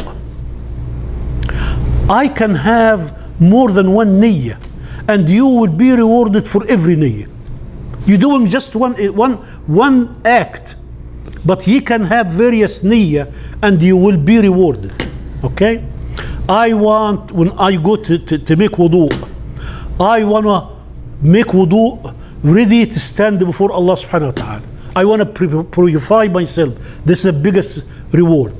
I can have more than one niyyah, and you will be rewarded for every niyyah. You're doing just one, eh, one, one act, but you can have various niyyah, and you will be rewarded. Okay? I want, when I go to, to, to make wudu, I want to make wudu ready to stand before Allah subhanahu wa ta'ala. I want to purify myself. This is the biggest reward.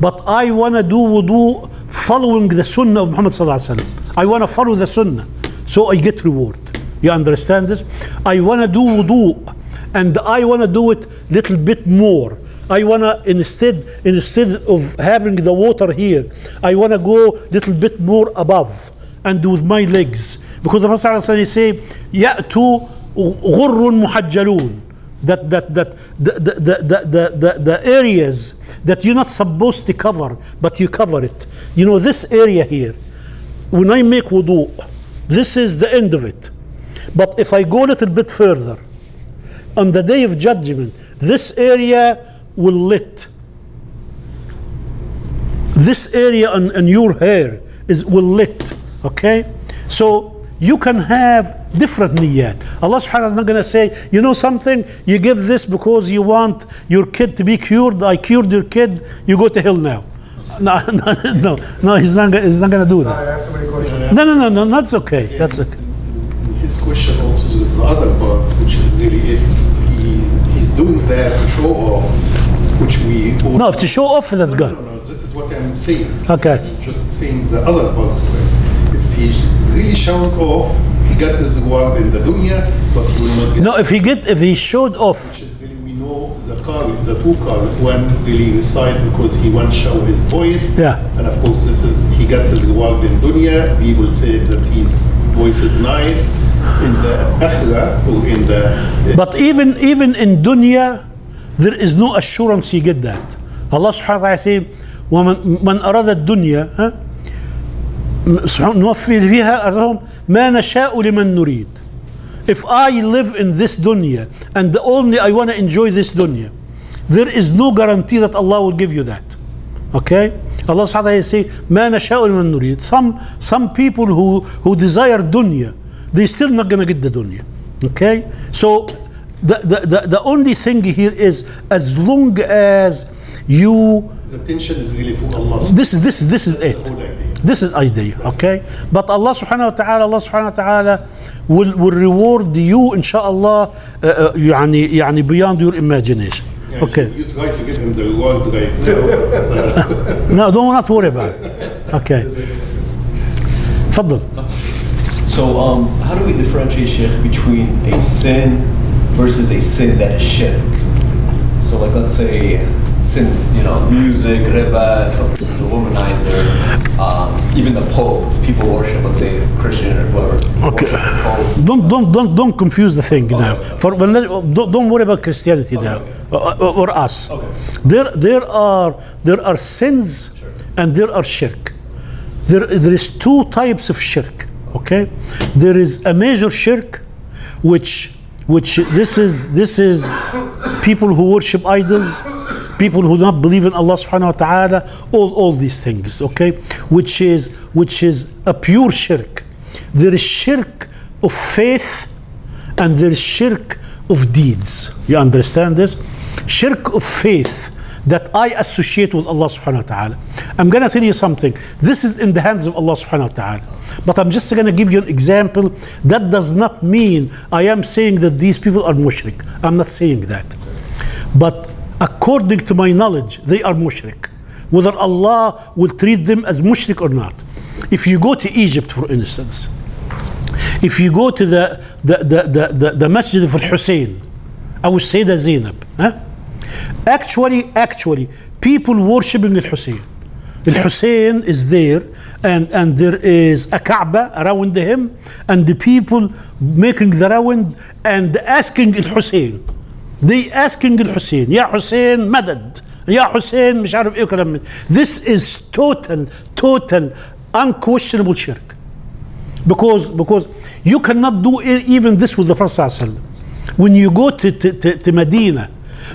But I want to do wudu following the sunnah of Muhammad sallallahu alaihi wasallam. I want to follow the sunnah, so I get reward. You understand this? I want to do wudu, and I want to do it little bit more. I want to instead instead of having the water here, I want to go little bit more above and with my legs because the Prophet sallallahu alaihi wasallam say يأتوا غر محجلون that that that the the, the, the, the, the areas that you're not supposed to cover but you cover it you know this area here when i make wudu this is the end of it but if i go a little bit further on the day of judgment this area will lit. This area on, on your hair is will lit okay? So you can have different niyat allah subhanahu wa ta'ala is not going to say you know something? You give this because you want your kid to be cured. I cured your kid. You go to hell now. No no no, no he's not he's not going to do that. Asked him any question. no no no no that's okay that's okay His question also is the other part, which is really if he, he's doing that to show off, which we all no to show off that's No, good no, no, this is what I'm saying. Okay. I'm just saying the other part of it. If he's really showing off, he got his reward in the dunya, but he will not get no if he get if he showed off car, the two car, one really reside because he to show his voice. Yeah. And of course this is he got his reward in dunya. People say that his voice is nice. In the akhirah or in the But even even in dunya, there is no assurance you get that. Allah subhanahu wa ta'ala say, ومن من أراد الدنيا ها نوفي فيها أرهم ما نشاء لمن نريد. If I live in this dunya and only I want to enjoy this dunya, there is no guarantee that Allah will give you that. Okay? Allah subhanahu wa ta'ala say, ما نشاء لمن نريد. Some some people who who desire dunya, they still not gonna get the dunya. Okay? So the, the, the, the only thing here is as long as you the tension is really for Allah. this is this is this is it. the whole idea. This is idea, okay? But Allah subhanahu wa ta'ala, Allah subhanahu wa ta'ala will, will reward you inshallah uh, uh, يعني, يعني beyond your imagination. Yeah, Okay. You, you try to give him the reward right now. but, uh, No, don't not worry about it. Okay. تفضل. So, um, how do we differentiate, Sheikh, between a sin versus a sin that is shirk? So, like, let's say sins, you know, music, riba, if a person's a womanizer, um, even the Pope, people worship, let's say, Christian or whoever. Okay. the. Don't don't don't don't confuse the thing now. For when don't, don't worry about Christianity now okay. or, or us. Okay. There there are there are sins and there are shirk. There there is two types of shirk. Okay, there is a major shirk, which which this is this is people who worship idols, people who don't believe in Allah subhanahu wa ta'ala, all, all these things, okay? Which is which is a pure shirk. There is shirk of faith and there is shirk of deeds. You understand this? Shirk of faith that I associate with Allah subhanahu wa ta'ala. I'm gonna tell you something. This is in the hands of Allah subhanahu wa ta'ala. But I'm just gonna give you an example. That does not mean I am saying that these people are mushrik. I'm not saying that. But according to my knowledge, they are mushrik. Whether Allah will treat them as mushrik or not. If you go to Egypt, for instance, if you go to the, the, the, the, the, the Masjid of Hussein, I would say the Zainab, huh? actually, actually, people worshipping Al-Hussein. Al-Hussein is there, and, and there is a Kaaba around him, and the people making the round and asking Al-Hussein, They asking Al-Hussein, يا حسين مدد يا حسين مش عارف إيه وكلام من This is total total unquestionable shirk because because you cannot do e- even this with the Prophet ﷺ. when you go to, to, to, to Medina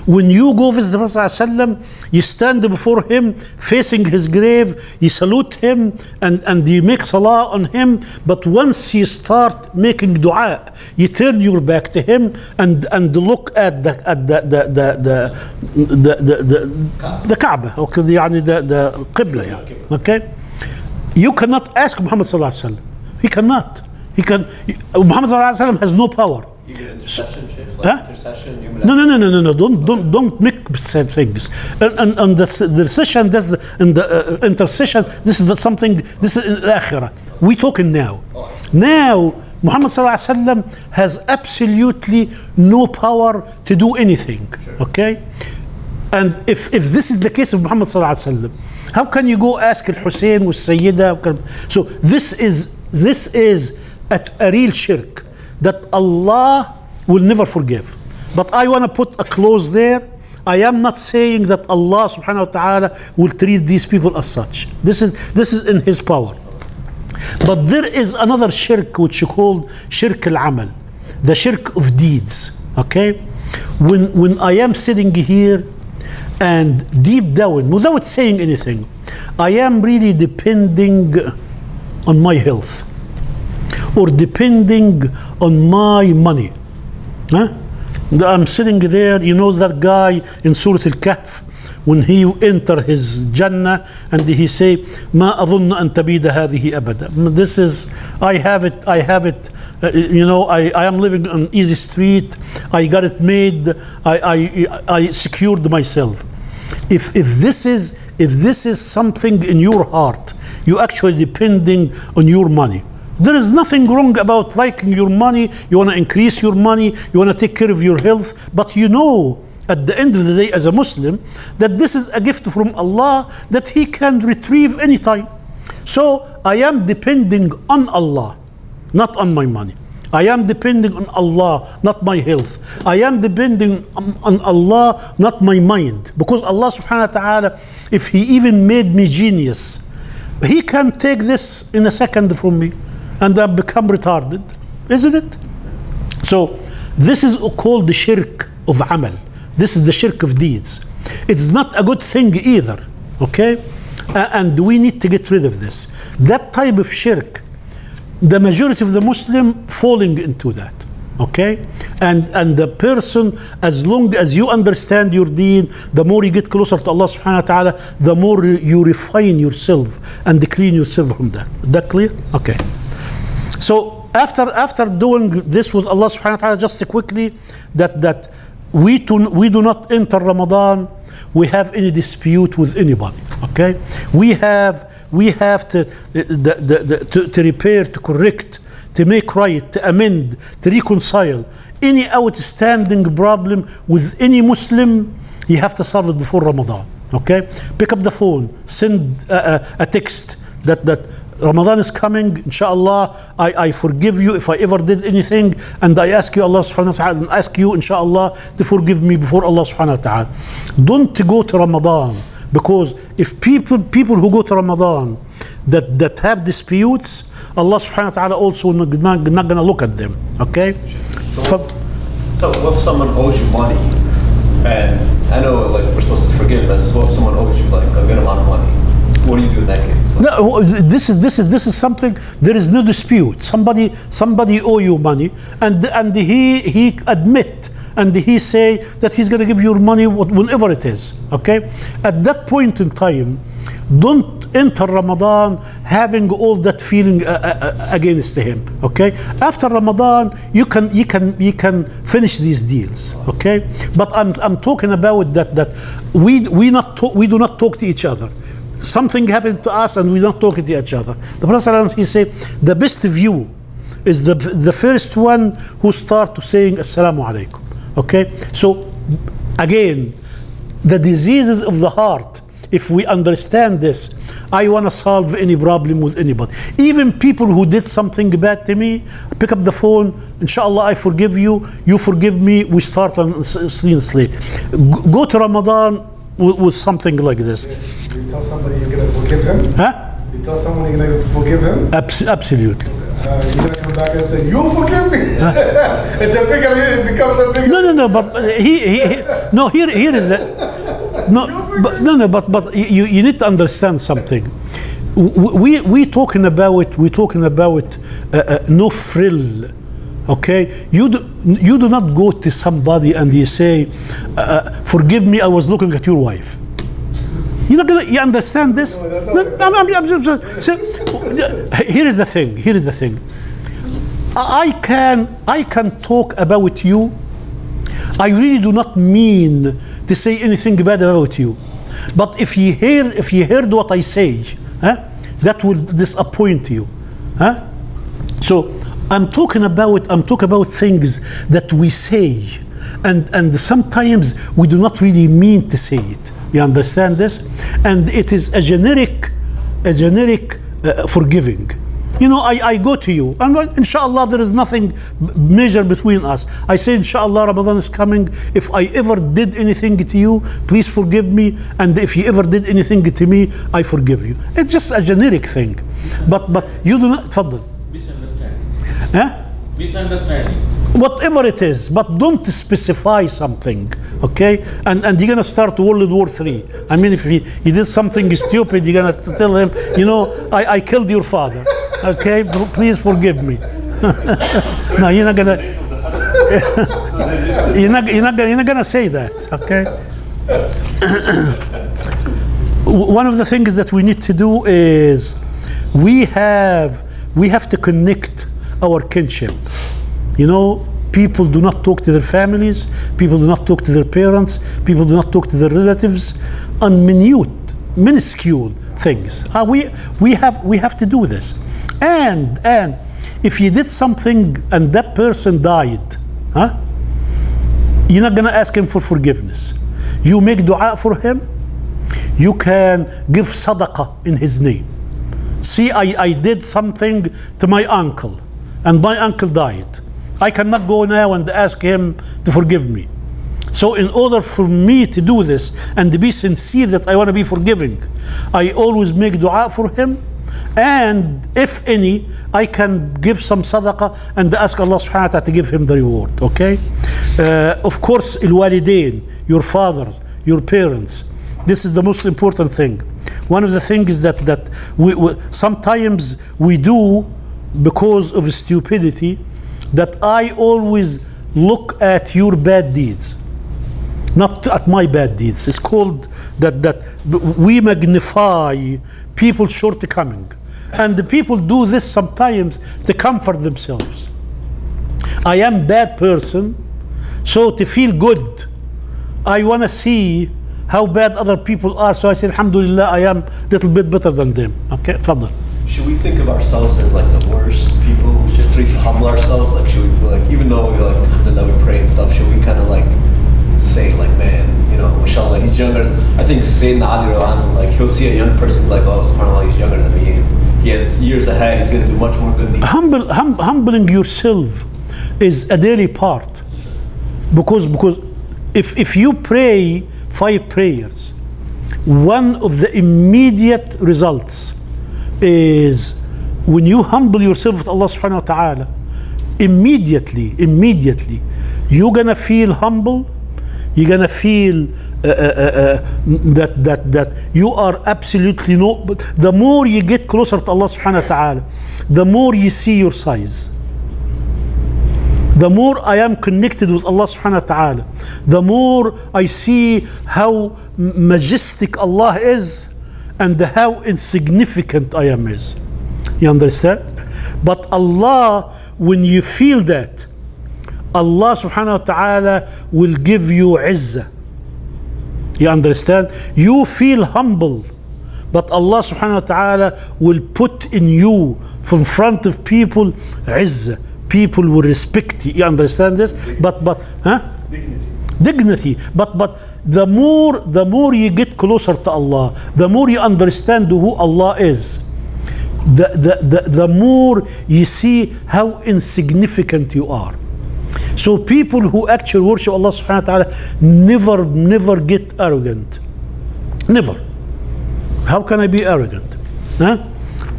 when you go visit the Prophet ﷺ, you stand before him facing his grave you salute him and, and you make salah on him but once you start making dua you turn your back to him and and look at the at the the the the the, the, the, the Kaaba okay يعني the, the قبلة يعني okay you cannot ask Muhammad sallallahu alaihi wasallam. He cannot. He can. Muhammad sallallahu alaihi wasallam has no power. Huh? No, no, no, no, no, no. Don't, don't, don't mix same things. And, and, and the, the recession, that's the, in the uh, intercession. This is the something. This is in the akhirah. We talking now. Now, Muhammad sallallahu alaihi wasallam has absolutely no power to do anything. Okay, and if if this is the case of Muhammad sallallahu alaihi wasallam, how can you go ask Al Hussein was Sayyida? So this is this is a, a real shirk that Allah will never forgive. But I want to put a clause there. I am not saying that Allah subhanahu wa ta'ala will treat these people as such. This is this is in his power. But there is another shirk which you called shirk al-amal, the shirk of deeds. Okay? When when I am sitting here and deep down, without saying anything, I am really depending on my health or depending on my money. Huh? I'm sitting there, you know that guy in Surah Al-Kahf when he enter his Jannah and he say ما أظن أن تبيد هذه أبدا this is I have it I have it uh, you know I, I am living on easy street I got it made I, I, I secured myself if, if this is if this is something in your heart you actually depending on your money there is nothing wrong about liking your money you want to increase your money you want to take care of your health but you know at the end of the day as a Muslim that this is a gift from Allah that He can retrieve anytime. So I am depending on Allah, not on my money. I am depending on Allah, not my health. I am depending on, Allah, not my mind. Because Allah subhanahu wa ta'ala, if He even made me genius, He can take this in a second from me and I become retarded, isn't it? So this is called the shirk of amal. This is the shirk of deeds. It's not a good thing either, okay? A- and we need to get rid of this. That type of shirk, the majority of the Muslim falling into that, okay? And and the person, as long as you understand your deen, the more you get closer to Allah subhanahu wa ta'ala, the more you refine yourself and clean yourself from that. That clear? Okay. So after after doing this with Allah subhanahu wa ta'ala, just quickly that that we do, we do not enter Ramadan, we have any dispute with anybody. Okay? We have we have to the, the, the, to, to repair, to correct, to make right, to amend, to reconcile any outstanding problem with any Muslim, you have to solve it before Ramadan. Okay? Pick up the phone, send a, a, a text that that Ramadan is coming, inshallah. I, I forgive you if I ever did anything, and I ask you, Allah subhanahu wa ta'ala, and ask you, inshallah, to forgive me before Allah subhanahu wa ta'ala. Don't go to Ramadan because if people people who go to Ramadan that, that have disputes, Allah subhanahu wa ta'ala also not, not, not gonna look at them. Okay? So, so what if someone owes you money, and I know like we're supposed to forgive, but what if someone owes you like a good amount of money? What do you do in that case? No, this is this is this is something. There is no dispute. Somebody somebody owe you money, and and he he admit and he say that he's going to give you money wh- whenever it is. Okay, at that point in time, don't enter Ramadan having all that feeling uh, uh, uh, against him. Okay, after Ramadan you can you can you can finish these deals. Okay, but I'm I'm talking about that that we we not talk, we do not talk to each other something happened to us and we're not talking to each other. The Prophet he said, the best view is the, the first one who start to saying Assalamu alaikum. Okay? So again, the diseases of the heart, if we understand this, I want to solve any problem with anybody. Even people who did something bad to me, pick up the phone, inshallah, I forgive you, you forgive me, we start on s- clean slate. Go to Ramadan with, with something like this. You tell somebody you're gonna forgive him. Huh? You tell someone you're gonna forgive him. Abs- absolutely. Uh, he's gonna come back and say, "You forgive me." it's a bigger. It becomes a bigger. No, no, no. But uh, he, he, he no. Here, here is the no, but no, no. But but you, you need to understand something. We we talking about it we talking about uh, uh, no frill. Okay, you do, you do not go to somebody and you say, uh, uh, "Forgive me, I was looking at your wife." You're not gonna. You understand this? No, No, I'm- I'm- I'm- I'm- so, here is the thing. Here is the thing. I I can I can talk about you. I really do not mean to say anything bad about you. But if you hear if you heard what I say, huh, that will disappoint you. Huh? So I'm talking about I'm talking about things that we say, and and sometimes we do not really mean to say it. You understand this? And it is a generic, a generic uh, forgiving. You know, I, I go to you, and well, inshallah, there is nothing major between us. I say, inshallah, Ramadan is coming. If I ever did anything to you, please forgive me. And if you ever did anything to me, I forgive you. It's just a generic thing. But but you do not, faddal. Misunderstanding. Huh? Misunderstanding. whatever it is, but don't specify something, okay? And and you're gonna start World War Three. I mean, if he, he did something stupid, you're gonna tell him, you know, I, I killed your father, okay? Please forgive me. no, you're not gonna. you're not you're not gonna, you're not gonna say that, okay? one of the things that we need to do is we have we have to connect our kinship. You know people do not talk to their families people do not talk to their parents people do not talk to their relatives. On minute minuscule things. Uh, we we have we have to do this. And and if you did something and that person died huh you're not going to ask him for forgiveness. You make dua for him. You can give sadaqah in his name. See, I, I did something to my uncle, and my uncle died. I cannot go now and ask him to forgive me. So, in order for me to do this and to be sincere that I want to be forgiving, I always make dua for him. And if any, I can give some sadaqah and ask Allah subhanahu wa ta'ala to give him the reward. Okay? Uh, of course, il walidain, your father, your parents, this is the most important thing. One of the things that that we, we sometimes we do because of stupidity that I always look at your bad deeds, not at my bad deeds. It's called that, that we magnify people's shortcoming. And the people do this sometimes to comfort themselves. I am bad person, so to feel good, I want to see how bad other people are. So I say, Alhamdulillah, I am little bit better than them. Okay, fadl. Should we think of ourselves as like the worst people? Should we humble ourselves? Like, should we like, even though we're like, alhamdulillah, we pray and stuff, should we kind of like say, like, man, you know, mashallah, he's younger. I think Sayyidina Ali, like, he'll see a young person like, oh, subhanAllah, he's younger than me. He has years ahead, he's going to do much more good humble, hum, humbling yourself is a daily part because because if if you pray five prayers one of the immediate results is when you humble yourself with Allah subhanahu wa ta'ala immediately immediately you're gonna feel humble you're gonna feel uh, uh, uh, uh, that that that you are absolutely no but the more you get closer to Allah subhanahu wa ta'ala the more you see your size the more I am connected with Allah subhanahu wa ta'ala, the more I see how majestic Allah is and how insignificant I am is. You understand? But Allah, when you feel that, Allah subhanahu wa ta'ala will give you izzah. You understand? You feel humble, but Allah subhanahu wa ta'ala will put in you from front of people izzah. People will respect you. You understand this? But but huh? Dignity. But but the more the more you get closer to Allah, the more you understand who Allah is. The, the, the, the more you see how insignificant you are. So people who actually worship Allah subhanahu wa ta'ala never, never get arrogant. Never. How can I be arrogant? Huh?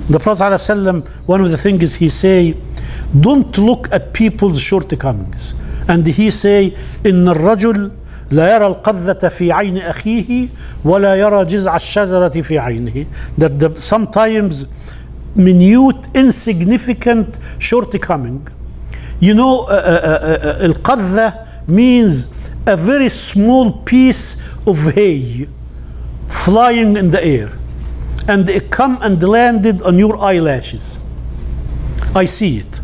The Prophet ﷺ, one of the things he say, don't look at people's shortcomings. And he say, إن الرجل لا يرى القذة في عين أخيه ولا يرى جذع الشجرة في عينه. That the, sometimes minute, insignificant shortcoming. You know, uh, uh, uh, uh, القذة means a very small piece of hay flying in the air and it come and landed on your eyelashes. I see it.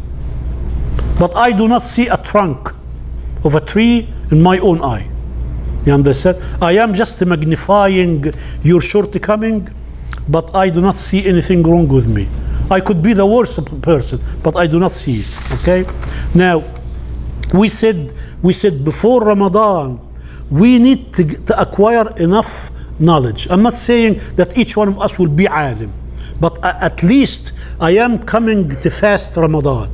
But I do not see a trunk of a tree in my own eye. You understand? I am just magnifying your shortcoming, but I do not see anything wrong with me. I could be the worst person, but I do not see it. Okay? Now, we said we said before Ramadan, we need to, to acquire enough knowledge. I'm not saying that each one of us will be alim, but at least I am coming to fast Ramadan.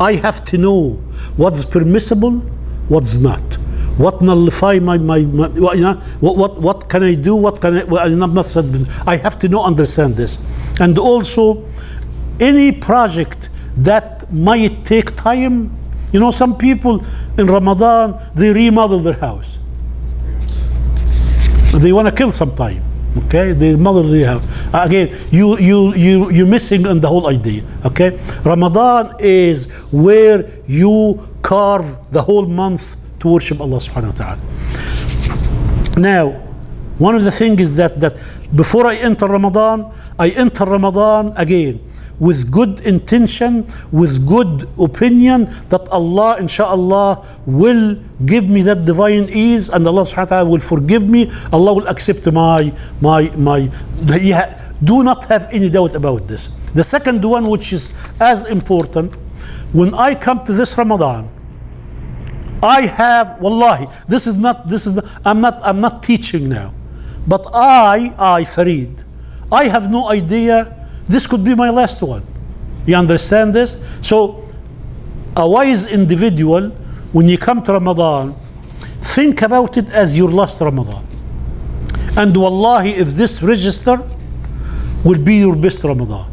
I have to know what's permissible, what's not. What nullify my, my, my what, you know, what, what, what can I do? What can I, well, I'm not I have to know, understand this. And also, any project that might take time, you know, some people in Ramadan, they remodel their house. They want to kill some time. Okay, they remodel their house. Again, you you you you're missing on the whole idea. Okay, Ramadan is where you carve the whole month to worship Allah Subhanahu wa Taala. Now, one of the things is that that before I enter Ramadan, I enter Ramadan again with good intention, with good opinion that Allah, inshallah, will give me that divine ease and Allah subhanahu wa ta'ala will forgive me. Allah will accept my, my, my, do not have any doubt about this. The second one, which is as important, when I come to this Ramadan, I have, wallahi, this is not, this is not, I'm not, I'm not teaching now. But I, I, Farid, I have no idea this could be my last one. You understand this? So, a wise individual, when you come to Ramadan, think about it as your last Ramadan. And wallahi, if this register will be your best Ramadan,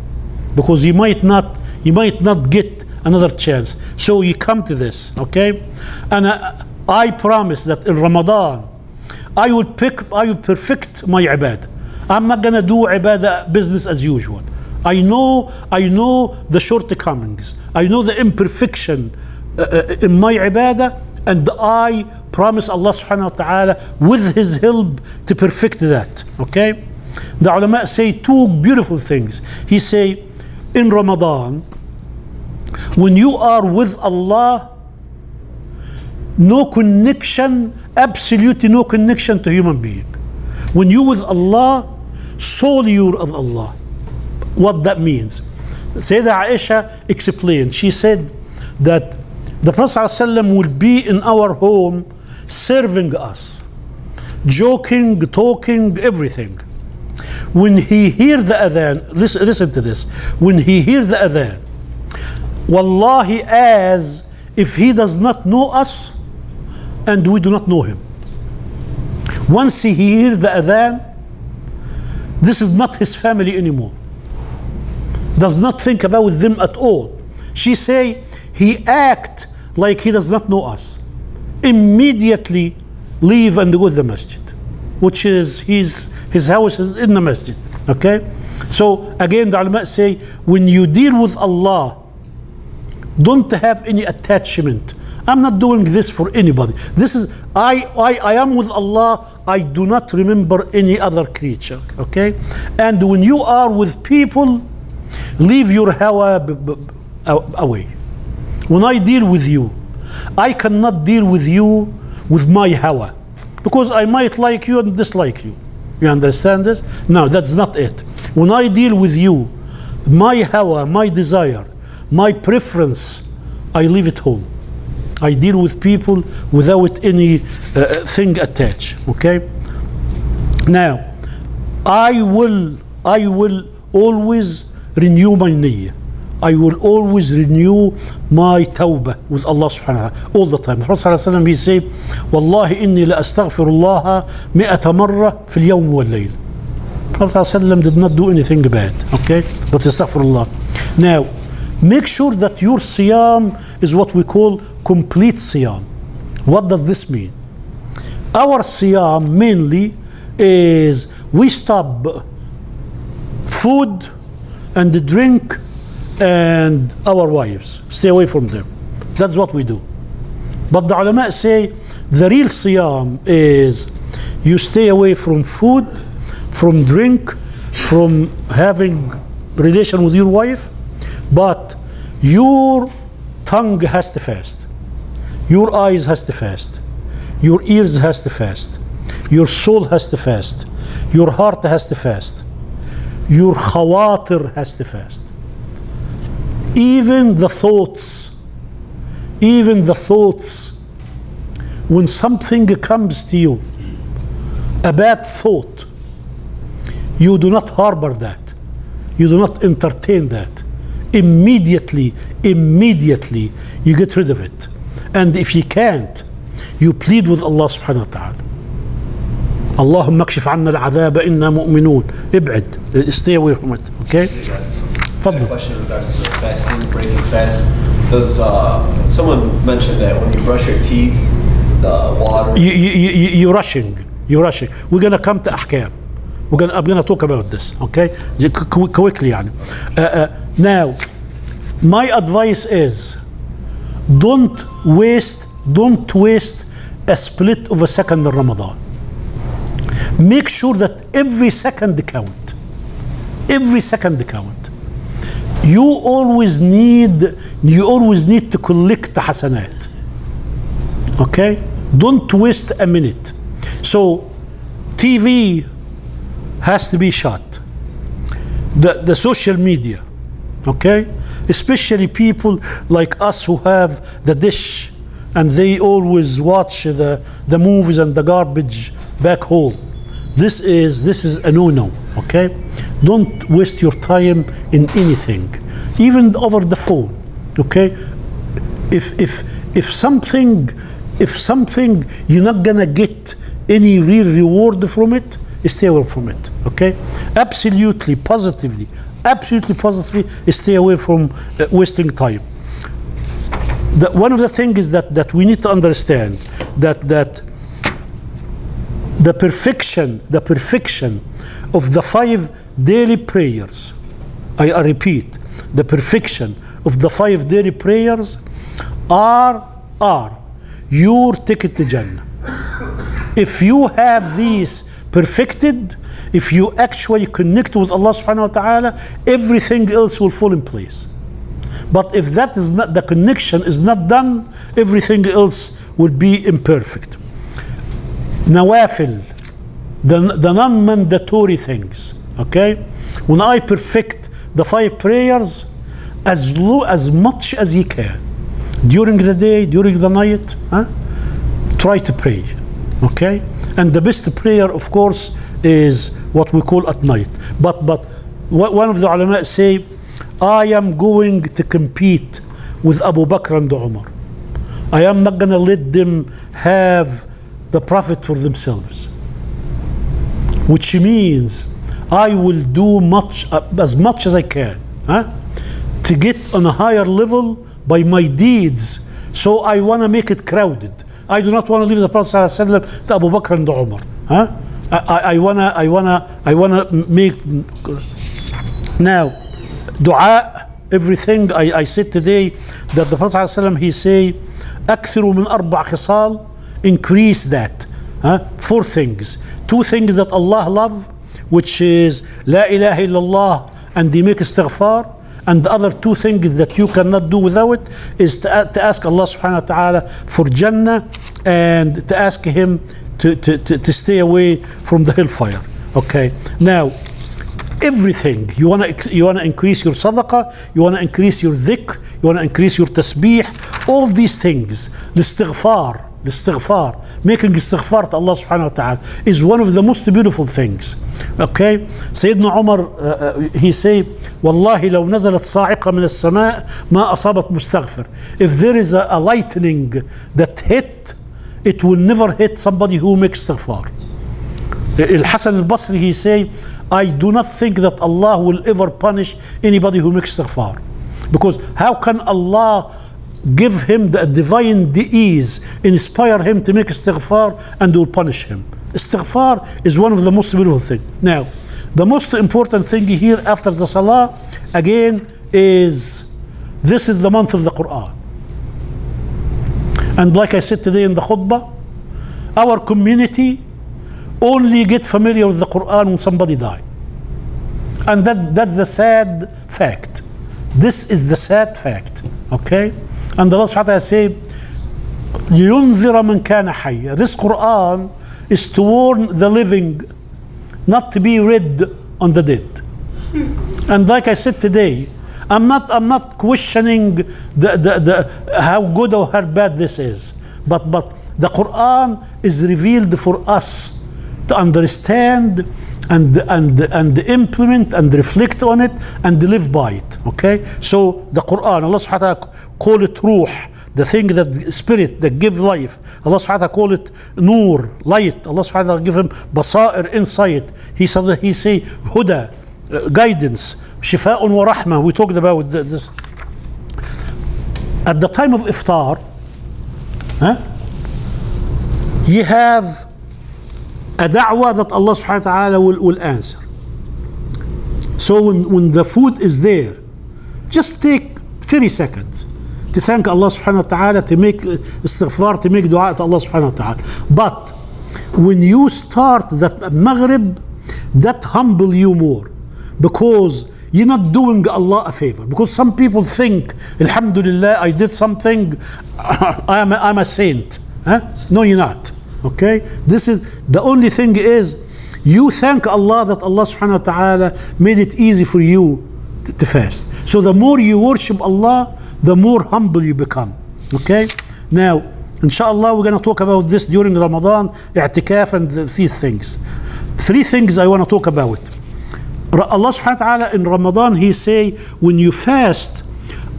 because you might not, you might not get another chance. So you come to this, okay? And I, I promise that in Ramadan, I will pick, I will perfect my ibadah. I'm not gonna do ibadah business as usual. I know, I know the shortcomings. I know the imperfection uh, uh, in my ibadah, and I promise Allah subhanahu wa ta'ala with His help to perfect that. Okay? The ulama say two beautiful things. He say, in Ramadan, when you are with Allah, no connection, absolutely no connection to human being. When you with Allah, solely you're of Allah. What that means. Sayyidah Aisha explained, she said that the Prophet ﷺ will be in our home serving us, joking, talking, everything. When he hears the adhan, listen, listen to this. When he hears the adhan, wallahi, as if he does not know us and we do not know him. Once he hears the adhan, this is not his family anymore. Does not think about them at all. She say he act like he does not know us. Immediately leave and go to the masjid, which is his his house is in the masjid. Okay, so again the ulama say when you deal with Allah, don't have any attachment. I'm not doing this for anybody. This is I I, I am with Allah. I do not remember any other creature. Okay, and when you are with people, leave your hawa away. When I deal with you, I cannot deal with you with my hawa because I might like you and dislike you. You understand this? No, that's not it. When I deal with you, my hawa, my desire, my preference, I leave it home. I deal with people without any uh, thing attached. Okay. Now, I will, I will always renew my niyyah. I will always renew my tawbah with Allah subhanahu wa ta'ala all the time. Prophet sallallahu he say, Wallahi inni la astaghfirullah mi'ata marra fil yawm wal layl. Prophet did not do anything bad, okay? But astaghfirullah. Now, make sure that your siyam is what we call complete siyam. What does this mean? Our siyam mainly is we stop food and drink and our wives. Stay away from them. That's what we do. But the ulama say the real siyam is you stay away from food, from drink, from having relation with your wife, but your tongue has to fast. Your eyes has to fast. Your ears has to fast. Your soul has to fast. Your heart has to fast. Your khawatir has to fast. Even the thoughts, even the thoughts, when something comes to you, a bad thought, you do not harbor that. You do not entertain that Immediately, immediately, you get rid of it. And if you can't, you plead with Allah subhanahu wa ta'ala. اللهم اكشف عنا العذاب إنا مؤمنون ابعد stay away from it okay I have a تفضل question in regards to fasting, breaking fast. Does uh, someone mention that when you brush your teeth, the water? you, you, you, you're rushing you're rushing we're gonna come to أحكام we're gonna, I'm gonna talk about this okay j- qu- quickly يعني uh, uh, now my advice is don't waste don't waste a split of a second in Ramadan make sure that every second count every second count you always need you always need to collect حسنات okay don't waste a minute so tv has to be shut the the social media okay? Especially people like us who have the dish and they always watch the the movies and the garbage back home. This is this is a no-no okay? Don't waste your time in anything. Even over the phone okay? If if if something if something you're not gonna get any real reward from it stay away from it okay? Absolutely positively absolutely positively stay away from uh, wasting time. The, one of the things is that that we need to understand that that the perfection the perfection of the five daily prayers I, I repeat the perfection of the five daily prayers are are your ticket to Jannah. If you have these perfected if you actually connect with Allah subhanahu wa ta'ala everything else will fall in place. But if that is not the connection is not done everything else will be imperfect. Nawafil the, the non-mandatory things okay? When i perfect the five prayers as low as much as you can. During the day during the night huh? try to pray okay and the best prayer of course is what we call at night. But but one of the ulama say i am going to compete with abu bakr and umar. I am not going to let them have the prophet for themselves. Which means i will do much uh, as much as i can huh? to get on a higher level by my deeds. So i want to make it crowded I do not want to leave the Prophet ﷺ to Abu Bakr and Umar. Huh? I, I, I wanna, I wanna, I wanna make. Now, dua, everything I, I said today that the Prophet ﷺ he say, أكثر من أربع خصال, increase that. Huh? Four things. Two things that Allah love, which is لا إله إلا الله and they make istighfar. and the other two things that you cannot do without it is to, to ask Allah subhanahu wa ta'ala for Jannah and to ask Him to, to, to, to stay away from the hellfire. Okay, now everything. You want to you want to increase your sadaqah you want to increase your dhikr you want to increase your tasbih all these things. The istighfar the istighfar. Making istighfar to Allah subhanahu wa ta'ala is one of the most beautiful things. Okay. Sayyidina Umar uh, uh, he said. والله لو نزلت صاعقة من السماء ما أصابت مستغفر if there is a, lightning that hit it will never hit somebody who makes istighfar الحسن البصري he say I do not think that Allah will ever punish anybody who makes istighfar because how can Allah give him the divine ease inspire him to make istighfar and will punish him istighfar is one of the most beautiful things now the most important thing here after the salah again is this is the month of the Quran and like I said today in the khutbah our community only get familiar with the Quran when somebody died. And that's, that's the sad fact. This is the sad fact. Okay? And Allah subhanahu wa ta'ala say, لينذر من كان حيا. This Quran is to warn the living, not to be read on the dead. And like I said today, I'm not I'm not questioning the, the, the how good or how bad this is. But but the Quran is revealed for us to understand and and and implement and reflect on it and live by it. Okay? So the Quran, Allah subhanahu wa ta'ala call it ruh, the thing that spirit that give life. Allah subhanahu wa ta'ala call it nur, light. Allah subhanahu wa ta'ala give him basair, insight. He said he say huda, uh, guidance, shifa'un wa rahmah. We talked about th- this. At the time of iftar, huh, you have a da'wah that Allah subhanahu wa ta'ala will, will answer. So when, when the food is there, just take 30 seconds to thank Allah subhanahu wa ta'ala, to make uh, istighfar, to make dua to Allah subhanahu wa ta'ala. But when you start that maghrib, that humble you more because you're not doing Allah a favor. Because some people think, Alhamdulillah, I did something, I'm a, I'm a saint. Huh? No, you're not. Okay? This is the only thing is you thank Allah that Allah subhanahu wa ta'ala made it easy for you to, fast. So the more you worship Allah, the more humble you become. Okay? Now, inshallah, we're going to talk about this during Ramadan, i'tikaf and the- these things. Three things I want to talk about. Allah subhanahu wa ta'ala in Ramadan, He say, when you fast,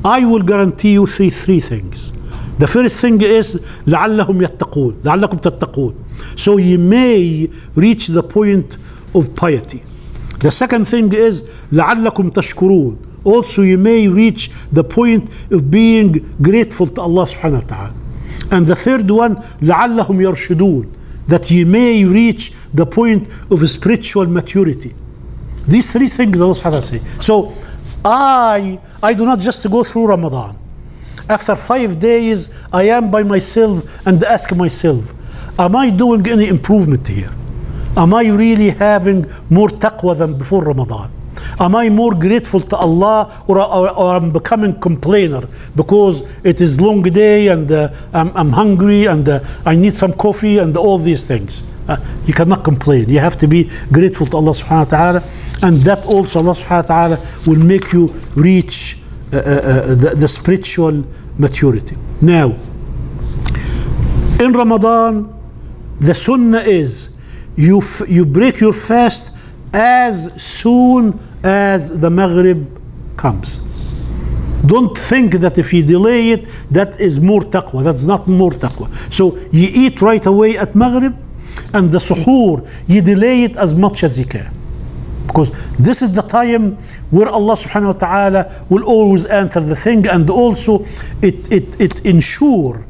I will guarantee you three, three things. The first thing is لعلهم يتقون لعلكم تتقون so you may reach the point of piety the second thing is لعلكم تشكرون also you may reach the point of being grateful to Allah subhanahu wa ta'ala and the third one لعلهم يرشدون that you may reach the point of spiritual maturity these three things Allah subhanahu wa ta'ala say. So I I do not just go through Ramadan. After five days, I am by myself and ask myself, am I doing any improvement here? Am I really having more taqwa than before Ramadan? Am I more grateful to Allah or, or, or I'm becoming complainer because it is long day and uh, I'm, I'm hungry and uh, I need some coffee and all these things? Uh, you cannot complain. You have to be grateful to Allah subhanahu wa ta'ala and that also Allah subhanahu wa ta'ala will make you reach uh, uh, uh, the, the spiritual maturity. Now, in Ramadan, the sunnah is you, you break your fast as soon as the Maghrib comes. Don't think that if you delay it, that is more taqwa. That's not more taqwa. So you eat right away at Maghrib, and the suhoor, you delay it as much as you can. Because this is the time where Allah subhanahu wa ta'ala will always answer the thing, and also it, it, it ensure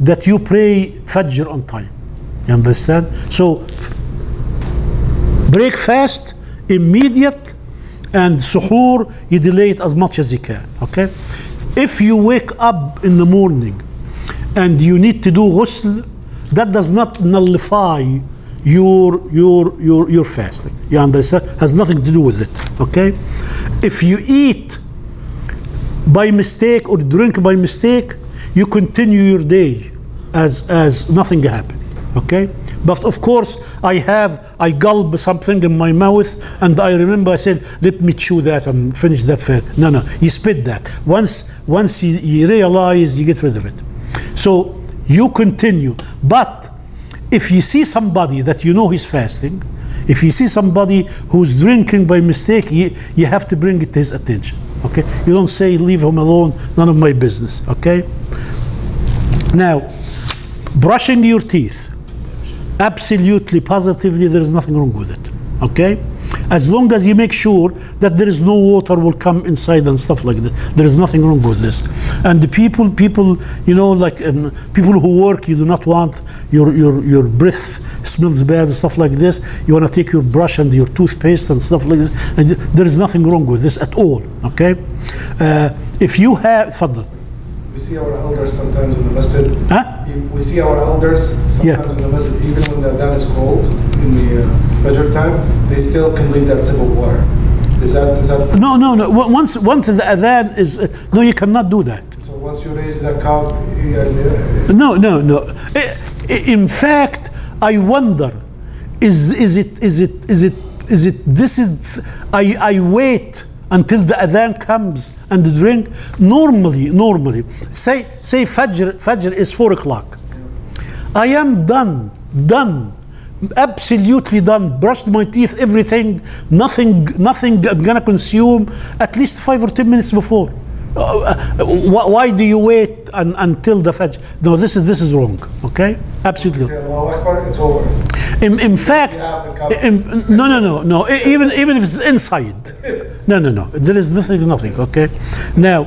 that you pray Fajr on time. You understand? So break fast, immediate, and suhoor, you delay it as much as you can. Okay? If you wake up in the morning and you need to do ghusl, that does not nullify your your your your fasting. You understand? Has nothing to do with it. Okay? If you eat by mistake or drink by mistake, you continue your day as as nothing happened. Okay? But of course, I have I gulp something in my mouth, and I remember I said, "Let me chew that and finish that fat." No, no, you spit that. Once once you, you realize, you get rid of it. So you continue, but if you see somebody that you know he's fasting, if you see somebody who's drinking by mistake, you, you have to bring it to his attention. Okay? You don't say, leave him alone, none of my business. Okay? Now, brushing your teeth, absolutely, positively, there is nothing wrong with it. Okay? As long as you make sure that there is no water will come inside and stuff like that. There is nothing wrong with this. And the people, people, you know, like um, people who work, you do not want your, your, your breath smells bad, stuff like this. You want to take your brush and your toothpaste and stuff like this. And there is nothing wrong with this at all. Okay? Uh, if you have, Fadl. We see our elders sometimes in the. Huh? we see our elders sometimes yeah. in the West, even when the down is cold in the uh, winter time, they still can lead that sip of water. Is that, is that no, no, no. Once, once the uh, adhan is, uh, no, you cannot do that. So once you raise the cup. Uh, no, no, no. In fact, I wonder, is, is it, is it, is it, is it, this is, I, I wait until the adhan comes and drink. Normally, normally, say say Fajr Fajr is four o'clock. I am done, done, absolutely done. Brushed my teeth, everything, nothing, nothing. I'm gonna consume at least five or ten minutes before. Uh, uh, why, why do you wait un, until the Fajr? No, this is this is wrong. Okay, absolutely. say Akbar, it's over. In, in fact, Yeah, the cover. in, no, no, no, no. Even even if it's inside, no, no, no. There is nothing, nothing. Okay. Now,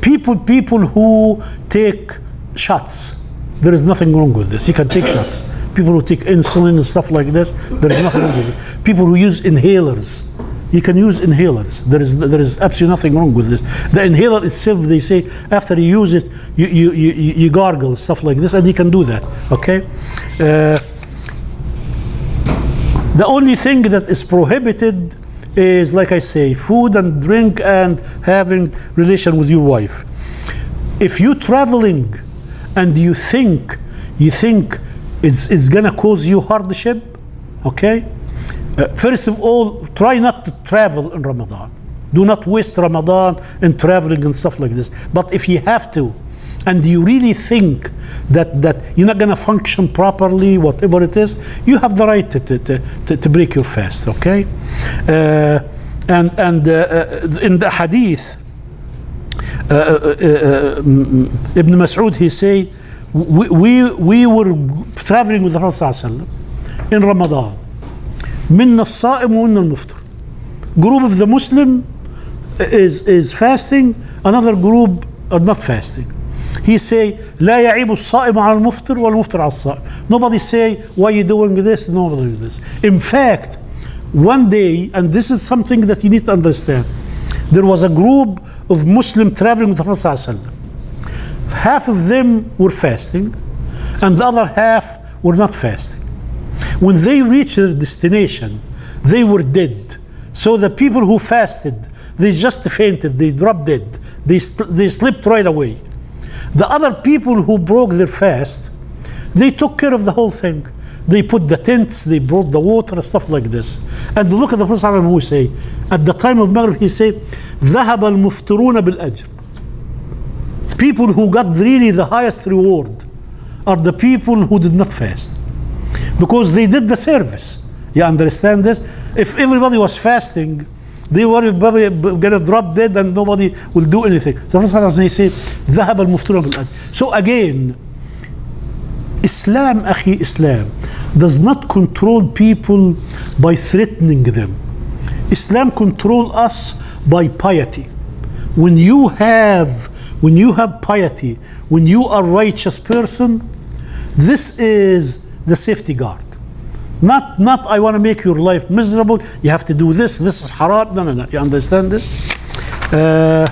people people who take shots, there is nothing wrong with this. You can take shots. People who take insulin and stuff like this, there is nothing wrong with it. People who use inhalers. You can use inhalers. There is there is absolutely nothing wrong with this. The inhaler itself, they say, after you use it, you you, you, you gargle stuff like this, and you can do that. Okay. Uh, the only thing that is prohibited is, like I say, food and drink and having relation with your wife. If you traveling and you think you think it's, it's gonna cause you hardship, okay? Uh, first of all, try not to travel in Ramadan. Do not waste Ramadan in traveling and stuff like this. But if you have to, and you really think that, that you're not going to function properly, whatever it is, you have the right to, to, to, to, break your fast, okay? Uh, and and uh, uh, in the hadith, uh, uh, Ibn Mas'ud, he say, we, we, we were traveling with the Prophet in Ramadan. منا الصائم ومنا المفطر. Group of the Muslim is, is fasting, another group are not fasting. He say, لا يعيب الصائم على المفطر والمفطر على الصائم. Nobody say, why you doing this? Nobody do this. In fact, one day, and this is something that you need to understand, there was a group of Muslim traveling with the Prophet ﷺ. Half of them were fasting, and the other half were not fasting. When they reached their destination, they were dead. So the people who fasted, they just fainted, they dropped dead, they, st- they slept right away. The other people who broke their fast, they took care of the whole thing. They put the tents, they brought the water, stuff like this. And look at the Prophet ﷺ who say, at the time of Maghrib, he say, ذهب المفطرون بالأجر. People who got really the highest reward are the people who did not fast because they did the service. You understand this? If everybody was fasting, they were probably gonna drop dead and nobody will do anything. So the Prophet say, ذهب المفتون بالأجر. So again, Islam, أخي Islam, does not control people by threatening them. Islam control us by piety. When you have, when you have piety, when you are righteous person, this is the safety guard. Not, not I want to make your life miserable. You have to do this. This is haram. No, no, no. You understand this? Uh,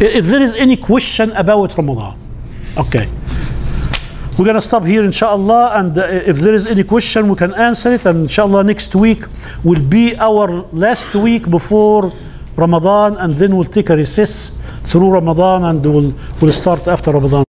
if there is any question about Ramadan, okay. We're going to stop here, inshallah. And uh, if there is any question, we can answer it. And inshallah, next week will be our last week before Ramadan. And then we'll take a recess through Ramadan and we'll, we'll start after Ramadan.